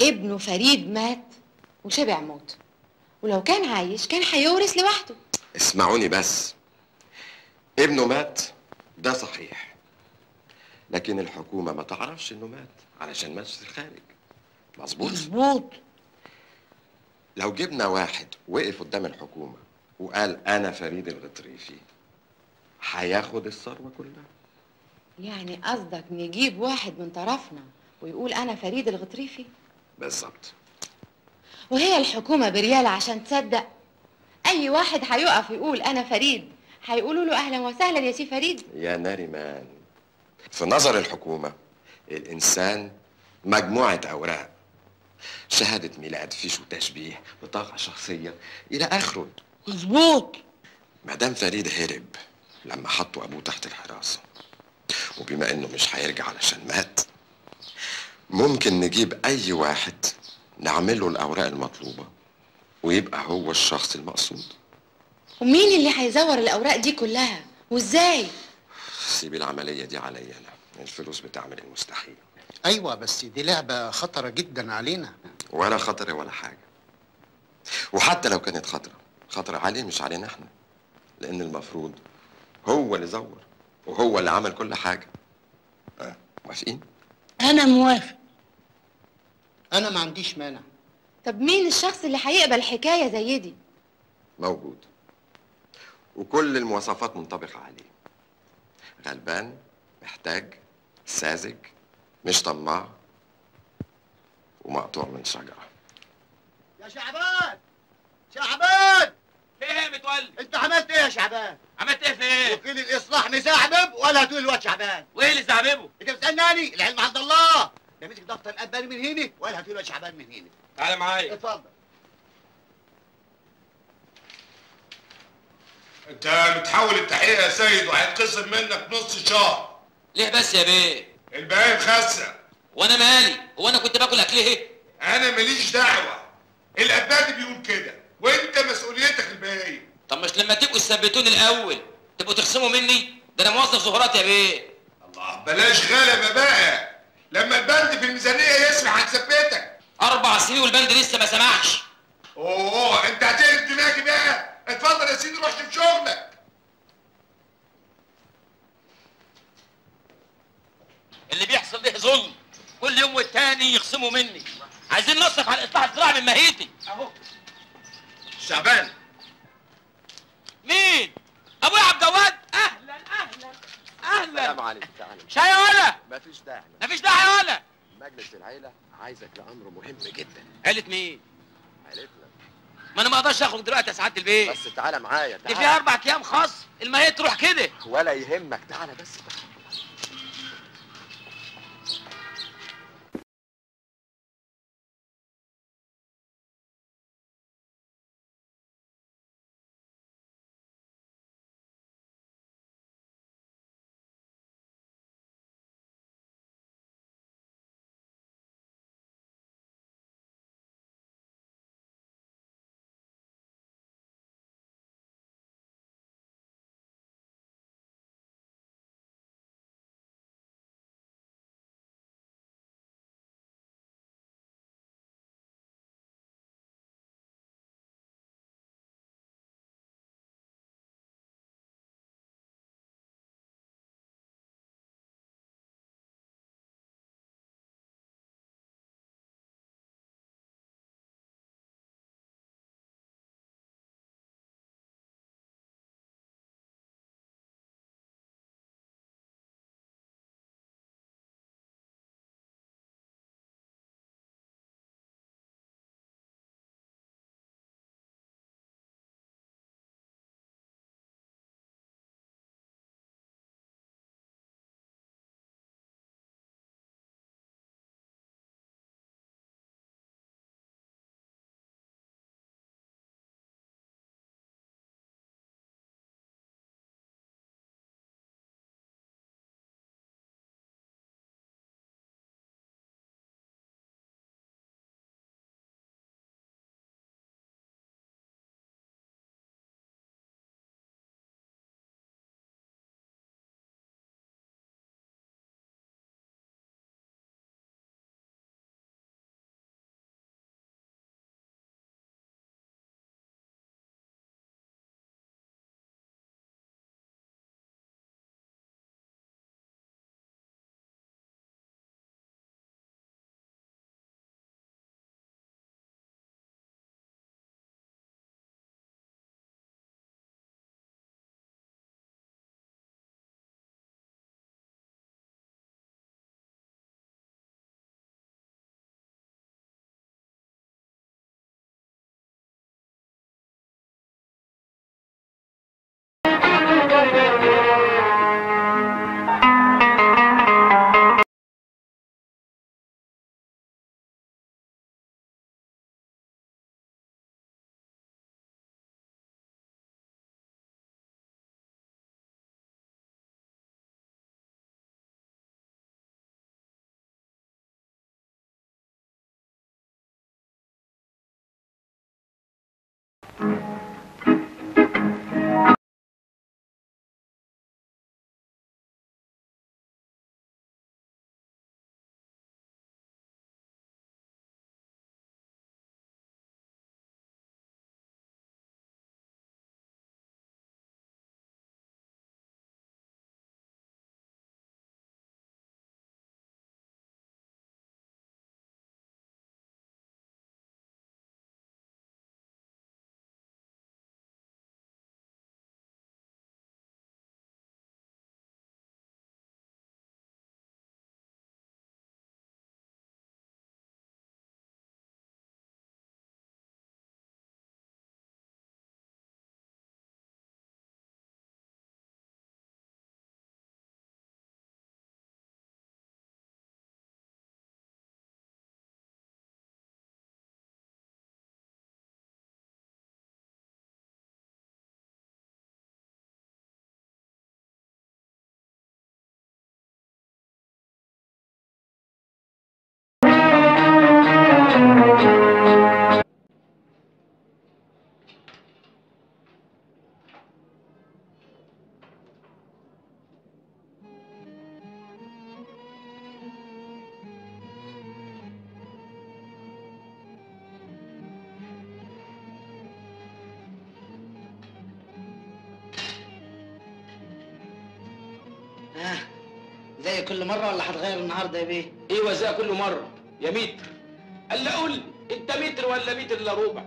ابنه فريد مات وشبع موت ولو كان عايش كان هيورث لوحده. اسمعوني بس. ابنه مات ده صحيح. لكن الحكومة ما تعرفش إنه مات علشان مات في الخارج. مظبوط؟ مظبوط. لو جبنا واحد وقف قدام الحكومة وقال أنا فريد الغطريفي هياخد الثروة كلها؟ يعني قصدك نجيب واحد من طرفنا ويقول أنا فريد الغطريفي؟ بالظبط. وهي الحكومة بريالة عشان تصدق؟ أي واحد هيقف يقول أنا فريد هيقولوا له أهلا وسهلا يا سي فريد. يا ناريمان في نظر الحكومة الإنسان مجموعة أوراق شهادة ميلاد فيش وتشبيه بطاقة شخصية إلى آخره. مظبوط. مدام فريد هرب لما حطوا أبوه تحت الحراسة. وبما إنه مش هيرجع علشان مات ممكن نجيب أي واحد نعمل له الأوراق المطلوبة ويبقى هو الشخص المقصود. ومين اللي هيزور الأوراق دي كلها؟ وإزاي؟ سيب العملية دي عليا أنا. الفلوس بتعمل المستحيل. أيوه بس دي لعبة خطرة جدا علينا. ولا خطر ولا حاجة. وحتى لو كانت خطرة خطر عليه مش علينا إحنا. لأن المفروض هو اللي زور وهو اللي عمل كل حاجة. آه موافقين؟ أنا موافق. أنا ما عنديش مانع. طب مين الشخص اللي هيقبل حكاية زي دي؟ موجود. وكل المواصفات منطبقة عليه. غلبان محتاج ساذج مش طماع ومقطوع من شجرة. يا شعبان! شعبان! إيه يا متولي؟ انت عملت إيه يا شعبان؟ عملت إيه في إيه؟ وكيل الاصلاح مزعبب ولا هتقول الواد شعبان. وايه اللي زعببه؟ انت بتسألني؟ العلم عند الله. ده مسك دفتر الاباني من هنا ولا هتقول الواد شعبان من هنا. تعالى معايا. اتفضل. انت متحول التحقيق يا سيد وهيتقسم منك نص شهر. ليه بس يا بيه؟ الباقي خسه وأنا مالي؟ هو أنا كنت باكل أكل إيه؟ أنا ماليش دعوة. الاباد بيقول كده. وانت مسؤوليتك الباقيه طب مش لما تبقوا تثبتوني الأول تبقوا تخصموا مني؟ ده أنا موظف زهرات يا بيه. الله بلاش غلبة بقى. لما البند في الميزانية يسمح هنثبتك أربع سنين والبند لسه ما سمعش أوه أنت هتقلب دماغي بقى. اتفضل يا سيدي روح شوف شغلك. اللي بيحصل ده ظلم. كل يوم والتاني يخصموا مني. عايزين نصرف على الاصلاح الزراعي من ماهيتي أهو. شعبان. مين؟ ابويا عبد الجواد أهلا أهلا أهلا. السلام عليكم تعالى شاي ولا؟ مفيش داعي. مفيش داعي ولا. مجلس العيلة عايزك لأمر مهم جدا. عيلة مين؟ عيلتنا. ما أنا ما أقدرش أخرج دلوقتي يا سعاده البيت. بس تعالى معايا دي تعالى. فيها أربع أيام خاص الماهيه تروح كده. ولا يهمك. تعالى بس. زي Mm-hmm. كل مرة ولا هتغير النهارده يا بيه؟ أيوه زي كل مرة. يا متر قال لي قول أنت متر ولا متر إلا ربع.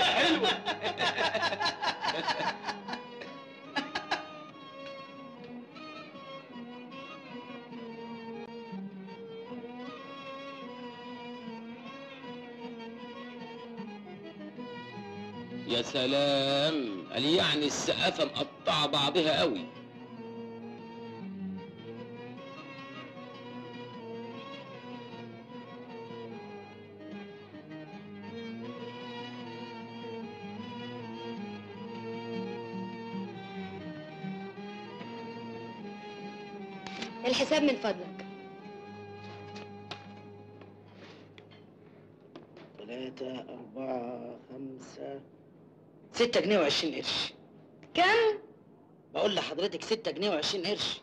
حلوة يا سلام قال يعني السقافه مقطعة بعضها قوي. الحساب من فضلك. ثلاثة أربعة خمسة. ستة جنيه وعشرين قرش. كم؟ بقول لحضرتك ستة جنيه وعشرين قرش.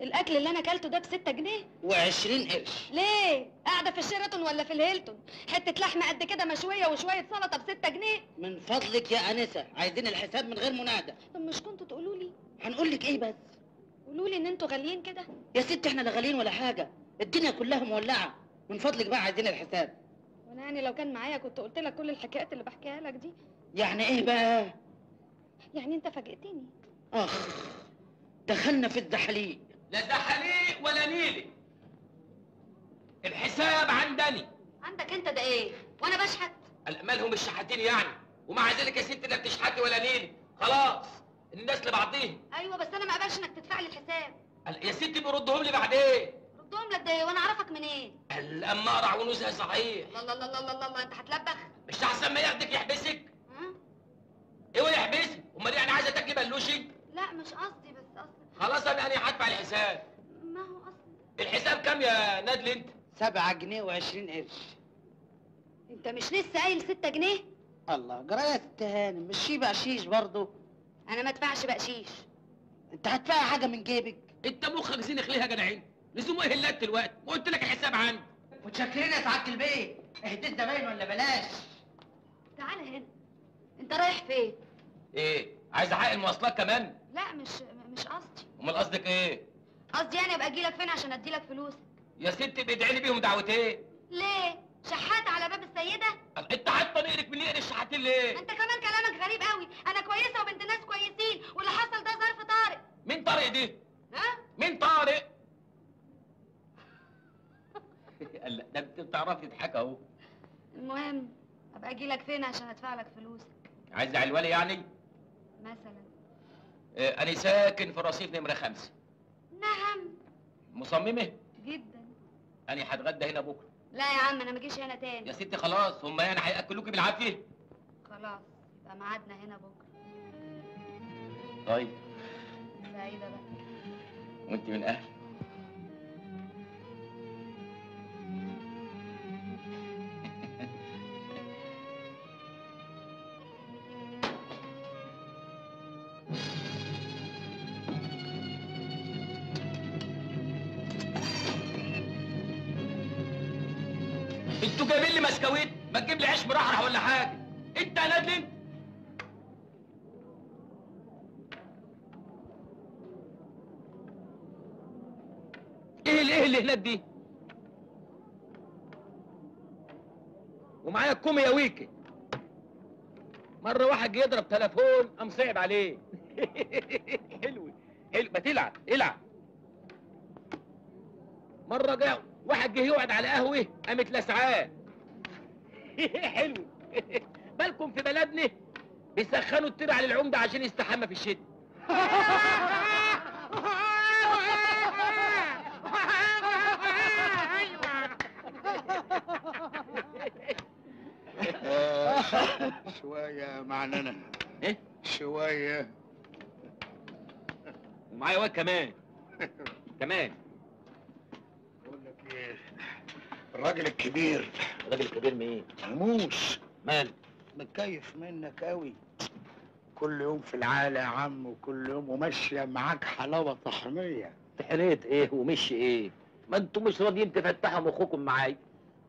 الأكل اللي أنا أكلته ده بستة جنيه؟ وعشرين قرش. ليه؟ قاعدة في الشيراتون ولا في الهيلتون؟ حتة لحمة قد كده مشوية وشوية سلطة بستة جنيه؟ من فضلك يا أنسة. عايزين الحساب من غير منادى طب مش كنتوا تقولوا لي هنقول لك إيه بس؟ قولوا لي إن أنتوا غاليين كده. يا ست إحنا لا غاليين ولا حاجة. الدنيا كلها مولعة. من فضلك بقى عايزين الحساب. وأنا يعني لو كان معايا كنت قلت لك كل الحكايات اللي بحكيها لك دي. يعني إيه بقى؟ يعني أنت فاجئتني. أخ دخلنا في الزحليق لا زحليق ولا نيلي. الحساب عندني. عندك أنت ده إيه؟ وأنا بشحت. مالهم الشحاتين يعني؟ ومع ذلك يا ست لا بتشحتي ولا نيلي. خلاص. الناس لبعضيهم أيوه بس أنا ما اقبلش إنك تدفع لي الحساب. قال يا ستي بيردهم لي بعدين ردهم لك ده إيه؟ وأنا أعرفك منين؟ قال اما اقرع ونوزها صحيح. الله الله الله الله الله, أنت هتلبخ. مش أحسن ما ياخدك يحبسك. إيوه يحبسك. أمال يعني عايزة تاكلي بلوشي؟ لا مش قصدي بس قصدي. خلاص أنا يعني هدفع الحساب. ما هو قصدي. الحساب كام يا نادل أنت؟ سبعة جنيه وعشرين قرش. أنت مش لسه قايل ستة جنيه؟ الله جراية ست هانم مش في بقشيش برضه أنا ما أدفعش بقشيش. أنت هتدفعي حاجة من جيبك. أنت مخك زينخ ليه يا جدعين. لزوم إيه اللات دلوقتي. وقلت لك الحساب عندي. متشكرين يا سعادة البيت. اهديت زباين ولا بلاش. تعالى هنا. أنت رايح فين؟ إيه عايز أحقق المواصلات كمان؟ لا مش مش قصدي. أمال قصدك إيه؟ قصدي يعني أبقى أجي لك فين عشان ادي لك فلوس يا ست بيدعي لي بيهم دعوتين. ليه؟ شحات على باب السيدة؟ أنت حاطه نقرك من نقر الشحاتين ليه؟ أنت كمان كلامك غريب قوي. أنا كويسة وبنت ناس كويسين واللي حصل ده ظرف طارئ. مين طارق دي؟ ها؟ مين طارق لأ ده أنت بتعرفي تضحك أهو. المهم أبقى أجي لك فين عشان أدفع لك فلوسك؟ عايز علوالي يعني؟ مثلا. آه أنا ساكن في رصيف نمرة خمسة. نعم. مصممة؟ جدا. أنا هتغدى هنا بكرة. لا يا عم أنا ما اجيش هنا تاني. يا ستي خلاص هم يعني هيأكلوكي بالعافية. خلاص يبقى ميعادنا هنا بكرة. طيب. سعيده بقى. وانت من أهل؟ هناك دي. ومعايا الكومي يا ويكي. مرة واحد يضرب تليفون قام صعب عليه. حلو حلو. ما تلعب العب. مرة جه واحد جه يقعد على قهوة قامت لسعاه حلو. بالكم في بلدنا بيسخنوا الطير على العمدة عشان يستحمى في الشتاء. شوية معننا إيه؟ شوية. ومعايا واد كمان. كمان. بقول لك إيه؟ الراجل الكبير. الراجل الكبير مين؟ موش مال؟ متكيف منك قوي كل يوم في العالة يا عم وكل يوم وماشية معاك حلاوة طحنية. طحنية إيه ومش إيه؟ ما أنتوا مش راضيين تفتحوا مخكم معايا.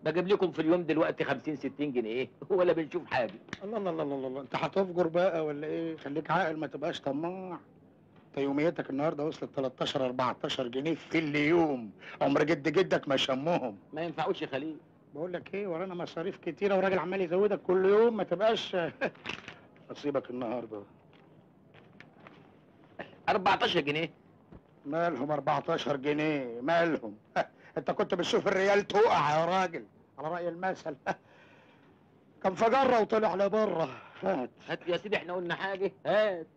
بجيب لكم في اليوم دلوقتي 50 60 جنيه. ولا بنشوف حاجة. الله الله الله الله الله. انت هتفجر بقى ولا إيه؟ خليك عاقل ما تبقاش طماع. انت يوميتك النهارده وصلت 13 14 جنيه في اليوم. عمر جد جدك ما شمهم. ما ينفعوش يا خليل. بقول لك إيه؟ ورانا مصاريف كتيرة وراجل عمال يزودك كل يوم ما تبقاش نصيبك النهارده. 14 جنيه. مالهم 14 جنيه؟ مالهم. انت كنت بتشوف الريال تقع يا راجل على رأي المثل. كان فجرة وطلع لبرة. هات هات يا سيدي إحنا قلنا حاجة. هات.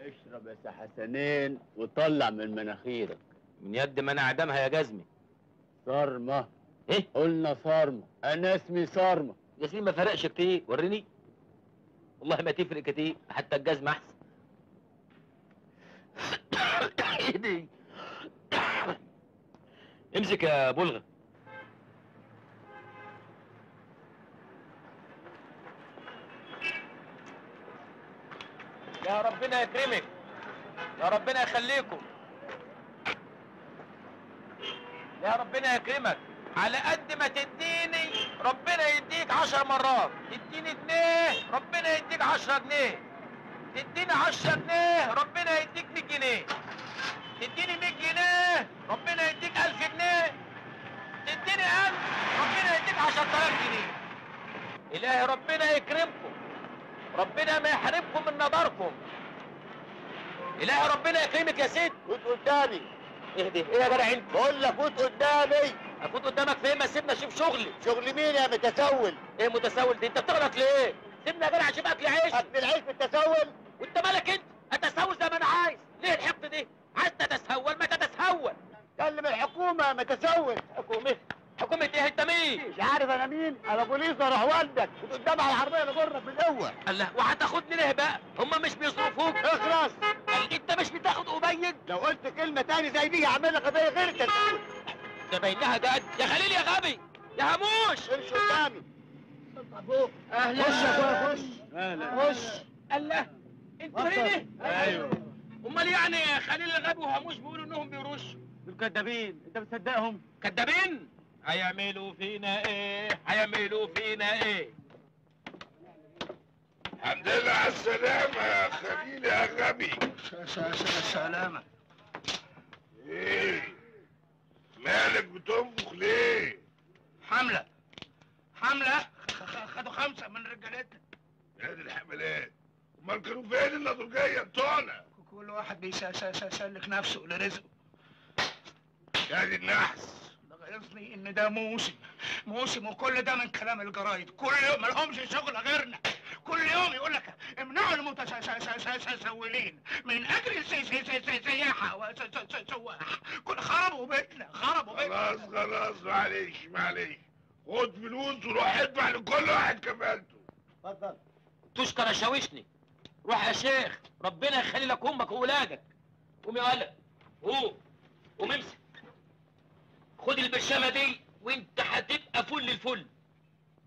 اشرب يا حسنين وطلع من مناخيرك. من يد ما أنا عدمها يا جزمي. صارمة. إيه؟ قلنا صارمة. أنا اسمي صارمة. يا سيدي ما فرقش كتير. وريني. والله ما تفرق كتير. حتى الجزمة أحسن. إيدي. امسك يا بلغه يا ربنا يكرمك. يا ربنا يخليكم. يا ربنا يكرمك. على قد ما تديني ربنا يديك عشر مرات. تديني جنيه ربنا يديك عشرة جنيه. تديني عشرة جنيه ربنا يديك مية جنيه. تديني مية جنيه ربنا يديك ألف جنيه. تديني ألف ربنا يديك عشرة آلاف جنيه. إلهي ربنا يكرمكم. ربنا ما يحرمكم من نظركم. إلهي ربنا يكرمك يا ست فوت قدامي. اهدي. إيه يا جدع انت بقول لك فوت قدامي. افوت قدامك فين؟ ما سيبنا أشوف شغلي. شغل مين يا متسول؟ إيه متسول دي؟ أنت بتغلط ليه؟ سيبنا يا جدع أشوف اكل عيش. أكل العيش بالتسول وأنت مالك أنت؟ أتسول زي ما أنا عايز. ليه الحقد دي؟ عايز تتسول ما تتسول كلم الحكومة متسول حكومة حكومة إيه أنت مين؟ مش عارف أنا مين أنا بوليس أروح والدك. قدام على العربية اللي بره بالقوة الله وهتاخدني ليه بقى؟ هم مش بيصرفوك؟ اخرس قال أنت مش بتاخد قبيد لو قلت كلمة تاني زي دي هعمل لك قضية غير التسول ده بينها جد. يا خليل يا غبي يا هموش! امشي قدامي أهلا! خش يا أخويا خش. أهلا خش! الله أنتوا هنا أيوه. امال يعني خليل الغبي وهموش بيقولوا إنهم بيرشوا. دول كدابين أنت بتصدقهم؟ كدابين؟ هيعملوا فينا إيه؟ هيعملوا فينا إيه؟ الحمد لله على السلامة يا خليل يا غبي. سلامة. إيه؟ مالك بتنفخ ليه؟ حملة. حملة. خ- خدوا خمسة من رجالتنا. دي الحملات. أمال كانوا فين الناضورجية بتوعنا؟ كل واحد بيسلك نفسه لرزقه. يا دي النحس غيظني إن ده موسم. موسم وكل ده من كلام الجرايد. كل يوم ما لهمش شغل غيرنا. كل يوم يقول لك امنعوا المتسولين من أجل السي- سي- سي- سي- سياحة وسواح كل خربوا بيتنا خربوا بيتنا. خلاص خلاص معلش معلش. خد فلوس وروح ادفع لكل واحد كفالته. اتفضل. تشكر شاوشني روح يا شيخ ربنا يخلي لك أمك وأولادك. قوم يا ولد. قوم. قوم امسك. خد البرشامة دي وانت هتبقى فل الفل.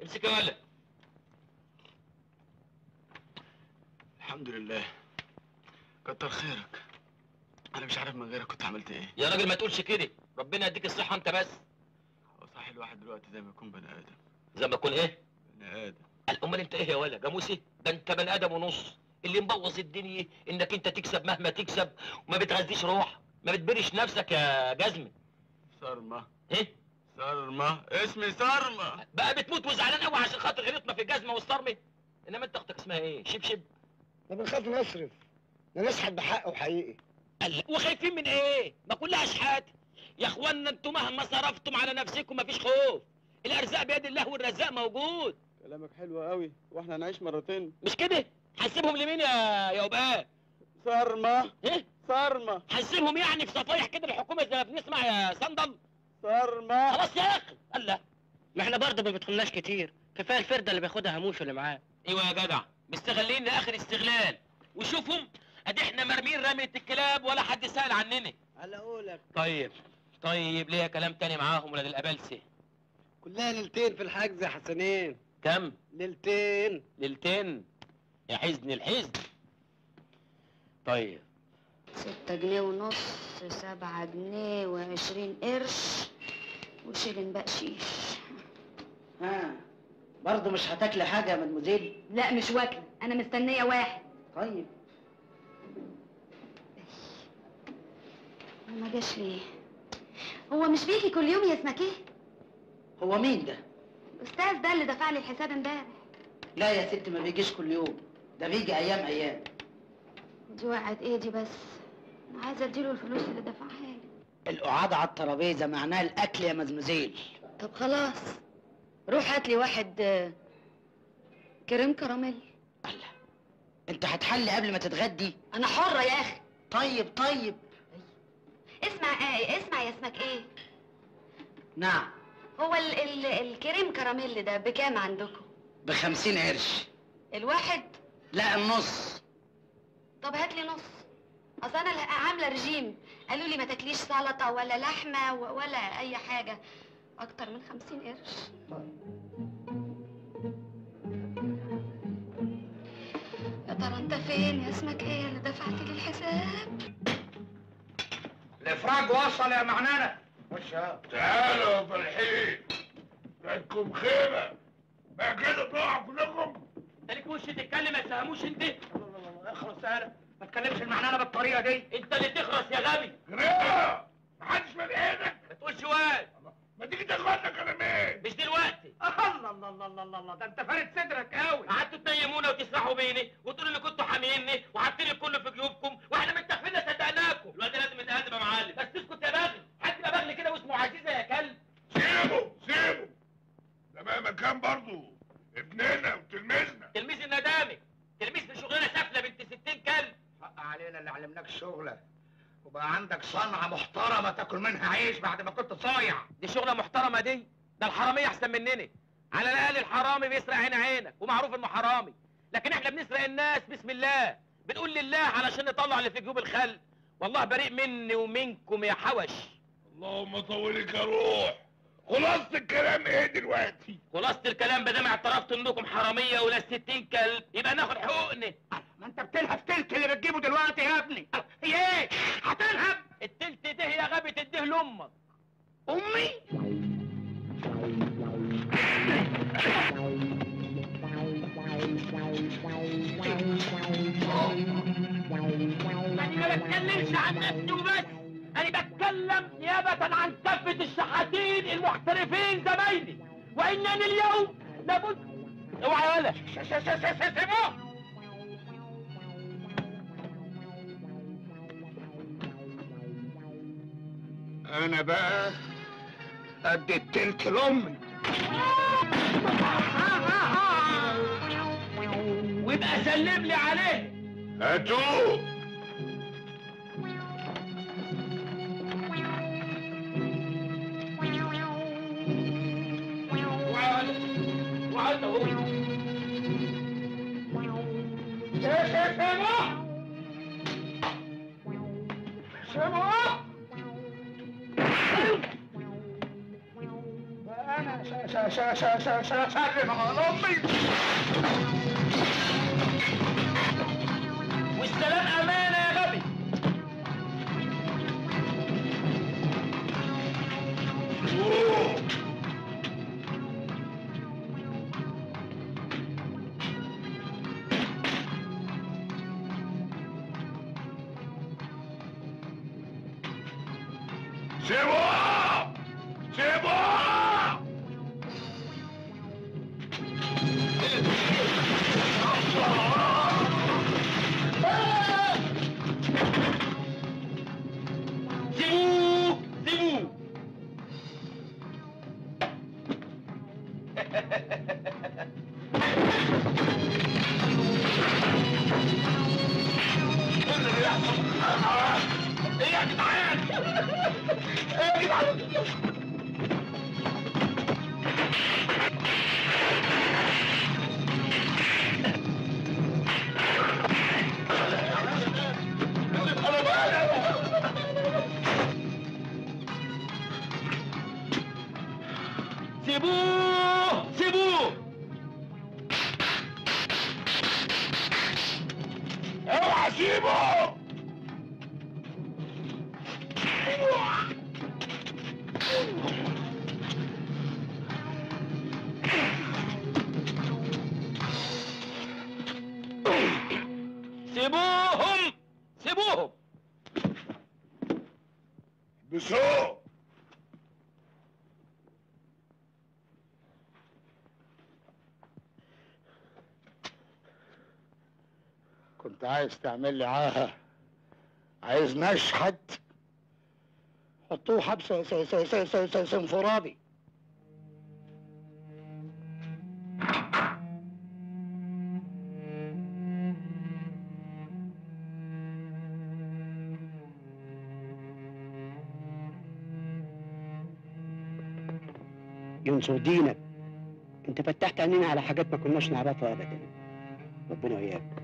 امسك يا ولد. الحمد لله. كتر خيرك. أنا مش عارف من غيرك كنت عملت إيه. يا راجل ما تقولش كده. ربنا يديك الصحة أنت بس. هو صح الواحد دلوقتي زي ما يكون بني آدم. زي ما تكون إيه؟ بني آدم. امال أنت إيه يا ولا جاموسي؟ ده أنت بني آدم ونص. اللي مبوظ الدنيا إنك أنت تكسب مهما تكسب وما بتغذيش روح. ما بتبرش نفسك يا جزمي صرمة إيه؟ صرمة اسمي صرمة بقى بتموت وزعلان قوي عشان خاطر غلطنا في الجزمة والصرمه إنما أنت أختك اسمها إيه؟ شبشب ده بنخاف نصرف ده نسحب بحقه حقيقي. قال وخايفين من إيه؟ ما كلها اشحات يا إخوانا أنتوا مهما صرفتم على نفسكم مفيش خوف. الأرزاق بيد الله والرزاق موجود. كلامك حلو قوي وإحنا نعيش مرتين. مش كده؟ هنسيبهم لمين يا يا وباء صرمة إيه؟ صرمة هنسيبهم يعني في صفايح كده الحكومة زي ما بنسمع يا صندل؟ صرمة خلاص يا أخي الله. ما إحنا برضه ما بيدخلناش كتير. كفاية الفردة اللي بياخدها هموش اللي معاه. أيوه يا جدع. مستغلين لآخر استغلال. وشوفهم. أدي إحنا مرمين رمية الكلاب ولا حد سأل عننا. على قولك. طيب. طيب ليا كلام تاني معاهم ولاد الابلسه كلها ليلتين في الحجز يا حسنين. كم؟ ليلتين. ليلتين. يا حزن الحزن. طيب. ستة جنيه ونص سبعة جنيه وعشرين قرش. وشيلن بقشيش ها برضه مش هتاكلي حاجة يا مدموزيل لا مش واكلة أنا مستنية واحد. طيب. ما جاش ليه؟ هو مش بيجي كل يوم يا اسمك إيه هو مين ده؟ الاستاذ ده اللي دفع لي الحساب امبارح. لا يا ست ما بيجيش كل يوم. ده بيجي أيام أيام. دي وقعت إيه دي بس؟ أنا عايزة أديله الفلوس اللي دفعها لي. القعاد على الترابيزة معناها الأكل يا مزمزيل. طب خلاص. روح هات لي واحد آه، كريم كراميل. أنت هتحلي قبل ما تتغدي؟ أنا حرة يا أخي. طيب طيب. اسمع إيه اسمع يا اسمك إيه؟ نعم. هو ال ال الكريم كراميل ده بكام عندكم؟ بخمسين قرش. الواحد؟ لا النص. طب هات لي نص. أصل أنا عاملة رجيم. قالوا لي ما تاكليش سلطة ولا لحمة ولا أي حاجة. أكتر من خمسين قرش. يا ترى أنت فين؟ يا اسمك إيه؟ اللي دفعت لي الحساب. الإفراج وصل يا معنانة خش تعالوا يا فرحين عندكم خيمة. ما كده تقعوا كلكم. انت ليك وش تتكلم ما تفهموش انت اخلص أنا ما تكلمش المعنانة بالطريقة دي. انت اللي تخرس يا غبي. غريبة. محدش ملحقك ما تقولش واد. ما تيجي تاخدنا كلامين مش دلوقتي. الله الله الله الله الله الله. ده انت فارد صدرك قوي. قعدتوا تنيمونا وتسرحوا بيني وتقولوا ان كنتوا حاميني وحاطين الكل في جيوبكم وإحنا متفقين صدقناكم. الواد لازم يتقدم يا معلم. بس اسكت يا بغل. حد يبقى بغل كده واسمه عزيزه يا كلب. سيبه سيبه. ده مهما كان برضه ابننا وتلميذنا. تلميذ الندامي تلميذ في شغلانة سافله بنت 60 كلب. حق علينا اللي علمناك الشغلة وبقى عندك صنعة محترمة تاكل منها عيش بعد ما كنت صايع. دي شغلة محترمة دي؟ ده الحرامية أحسن مننا. على الأقل الحرامي بيسرق عين عينك ومعروف إنه حرامي. لكن إحنا بنسرق الناس بسم الله. بنقول لله علشان نطلع اللي في جيوب الخلق. والله بريء مني ومنكم يا حوش. اللهم طولك يا روح. خلاصة الكلام إيه دلوقتي؟ خلاصة الكلام بدل ما اعترفت انكم حرامية ولا 60 كلب يبقى ناخد حقوقنا. ما انت بتلهب تلت اللي بتجيبه دلوقتي يا ابني. هي إيه؟ هتلهب التلت ده يا غبي تديه لأمك. أمي؟ أنا ما بتكلمش عن نفسي وبس أنا بتكلم نيابة عن كافة الشحاتين المحترفين زمايلي وإنني اليوم لابد أوعى ولا سيبوه. أنا بقى قد التلت لامي ويبقى سلم لي عليه. هاتوه. امي والسلام أمانة. يا عايز تعمل لي عاهة. عايز نشحت حطوه حبس سنفرادي ينصر دينك. انت فتحت عينينا على حاجات ما كناش نعرفها ابدا. ربنا وياك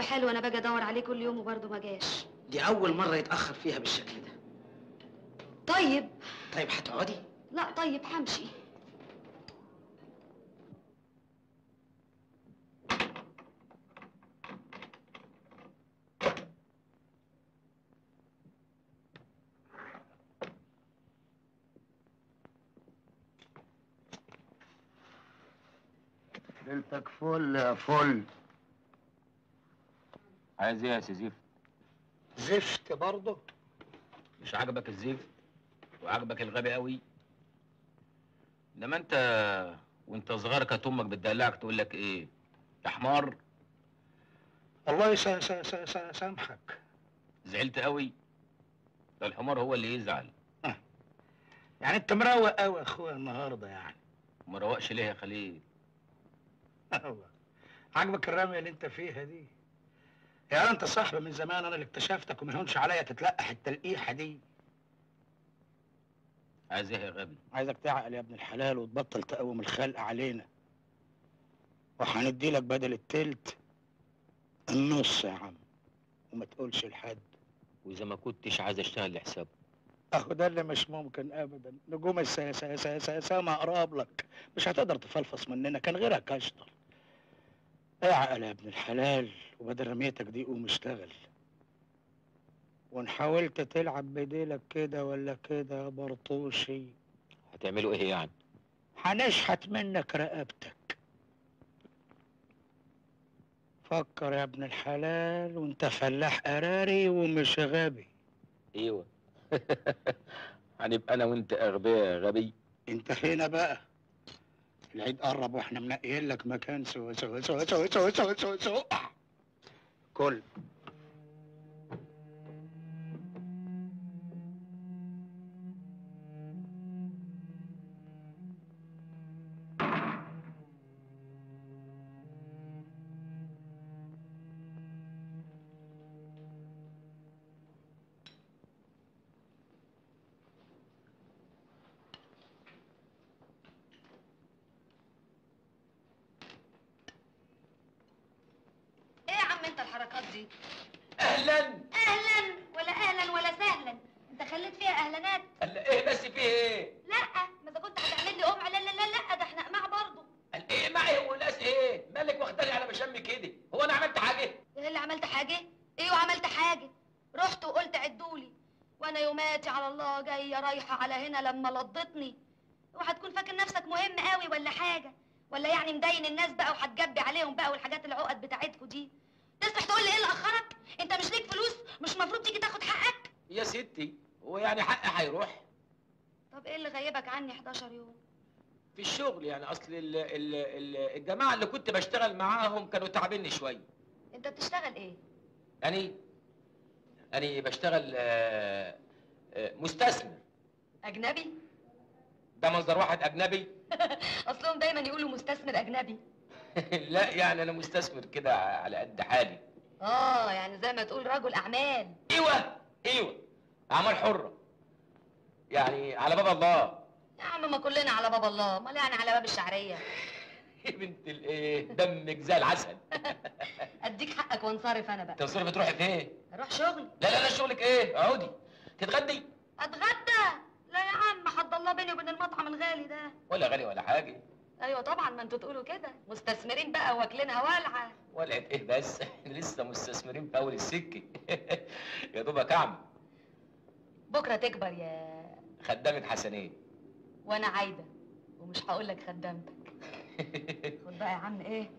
أسبوع بحاله وأنا باجي أدور عليه كل يوم وبرضه ما جاش. دي أول مرة يتأخر فيها بالشكل ده. طيب. طيب هتقعدي؟ لا طيب همشي. ليلتك فل يا فل. عايز إيه يا سي زيف؟ زفت برضه. مش عاجبك الزيف؟ وعاجبك الغبي قوي؟ انما انت وانت صغير كانت أمك بتدلعك تقول لك إيه؟ يا حمار. الله يسامحك زعلت قوي؟ ده الحمار هو اللي يزعل. يعني انت مروق قوي يا اخويا النهارده يعني. ما روقش ليه يا خليل؟ الله عاجبك الرمية اللي انت فيها دي؟ يا أنت صاحبي من زمان أنا اللي اكتشفتك وما يهونش عليا تتلقح التلقيحة دي. عايز إيه يا غبي؟ عايزك تعقل يا ابن الحلال وتبطل تقوم الخلق علينا. وهندي لك بدل التلت النص يا عم وما تقولش لحد. وإذا ما كنتش عايز أشتغل لحسابه. أهو ده اللي مش ممكن ابدا. نجوم السما أقرب لك. مش هتقدر تفلفص مننا كان غيرك أشطر. اعقل يا ابن الحلال. وبدل رميتك دي قوم اشتغل. وان حاولت تلعب بديلك كده ولا كده يا برطوشي. هتعملوا إيه يعني؟ هنشحت منك رقبتك. فكر يا ابن الحلال وانت فلاح قراري ومش غبي. أيوه. هنبقى أنا وانت اغبياء غبي. انت هنا بقى. العيد قرب وإحنا منقيين لك مكان سوا سوا سوا سوا سوا سوا سوا, سوا. alcohol. ستي هو يعني حقي هيروح؟ طب إيه اللي غيبك عني 11 يوم؟ في الشغل يعني أصل ال ال ال الجماعة اللي كنت بشتغل معاهم كانوا تعبني شوية أنت بتشتغل إيه؟ يعني أنا بشتغل آه، آه، مستثمر. أجنبي؟ ده منظر واحد أجنبي؟ أصلهم دايما يقولوا مستثمر أجنبي. لا يعني أنا مستثمر كده على قد حالي. آه يعني زي ما تقول رجل أعمال. أيوه أيوه. أعمال حرة يعني على باب الله. يا عم ما كلنا على باب الله. امال يعني على باب الشعرية. يا بنت الايه دمك زي العسل. أديك حقك وانصرف أنا بقى. تصرفي تروحي فين؟ أروح شغلي لا لا لا شغلك إيه؟ اقعدي. تتغدي؟ أتغدى؟ لا يا عم حد الله بيني وبين المطعم الغالي ده. ولا غالي ولا حاجة. أيوه طبعا ما أنتوا تقولوا كده. مستثمرين بقى واكلينها والعه ولعت إيه بس؟ لسه مستثمرين في أول السكة. يا دوبك اعمى بكرة تكبر يا خدامك حسنين. وأنا عايدة ومش هقول لك خدامتك خد بقى يا عم إيه؟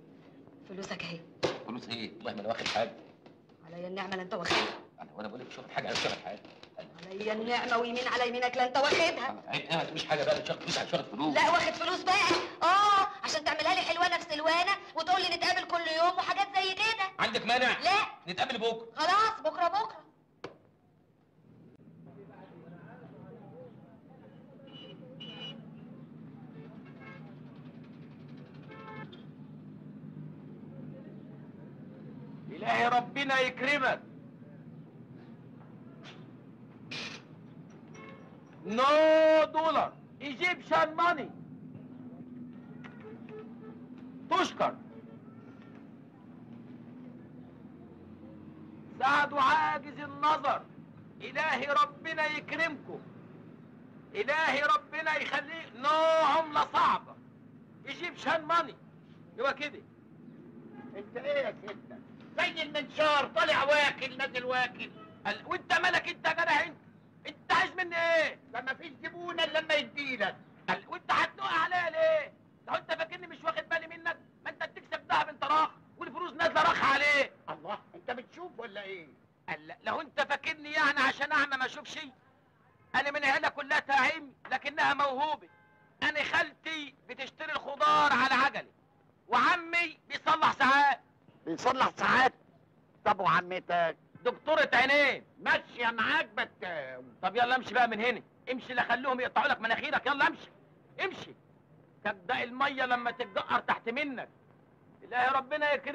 فلوسك أهي. فلوس إيه؟ والله ما أنا واخد حاجة. عليا النعمة لا أنت واخدها. أنا وأنا بقول لك مش واخد حاجة أنا مش واخد حاجة. عليا النعمة ويمين على يمينك لا أنت واخدها. عيب إيه ما تقوليش حاجة بقى مش واخد فلوس مش واخد فلوس. لا واخد فلوس بقى. آه عشان تعملها لي حلوانه في سلوانه وتقول لي نتقابل كل يوم وحاجات زي كده. عندك مانع؟ لا. نتقابل بكرة. خلاص بكرة بكرة. إلهي ربنا يكرمك. no dollar Egyptian money تشكر سعد عاجز النظر إلهي ربنا يكرمكم إلهي ربنا يخليه no عملة صعبة Egyptian money هو كده انت إيه يا ستة زي المنشار طالع واكل نازل واكل. قال وانت مالك انت يا جدع انت انت عايز مني إيه؟ ده مفيش زبون إلا لما يديلك قال وانت هتنق عليا ليه؟ لو انت فاكرني مش واخد بالي منك ما انت بتكسب دهب انت راخ والفلوس نازلة راخ عليه. الله انت بتشوف ولا إيه؟ قال لو انت فاكرني يعني عشان اعمى ما اشوفش أنا من عيله كلها تعيم لكنها موهوبة. أنا خالتي بتشتري الخضار على عجله وعمي بيصلح ساعات. بيصلح ساعات. طب وعمتك دكتورة عينين ماشية معاك بتاو طب يلا امشي بقى من هنا. امشي لا خليهم يقطعوا لك مناخيرك. يلا امشي. امشي. تبدأ المية لما تتجقر تحت منك. الهي ربنا يكرمك.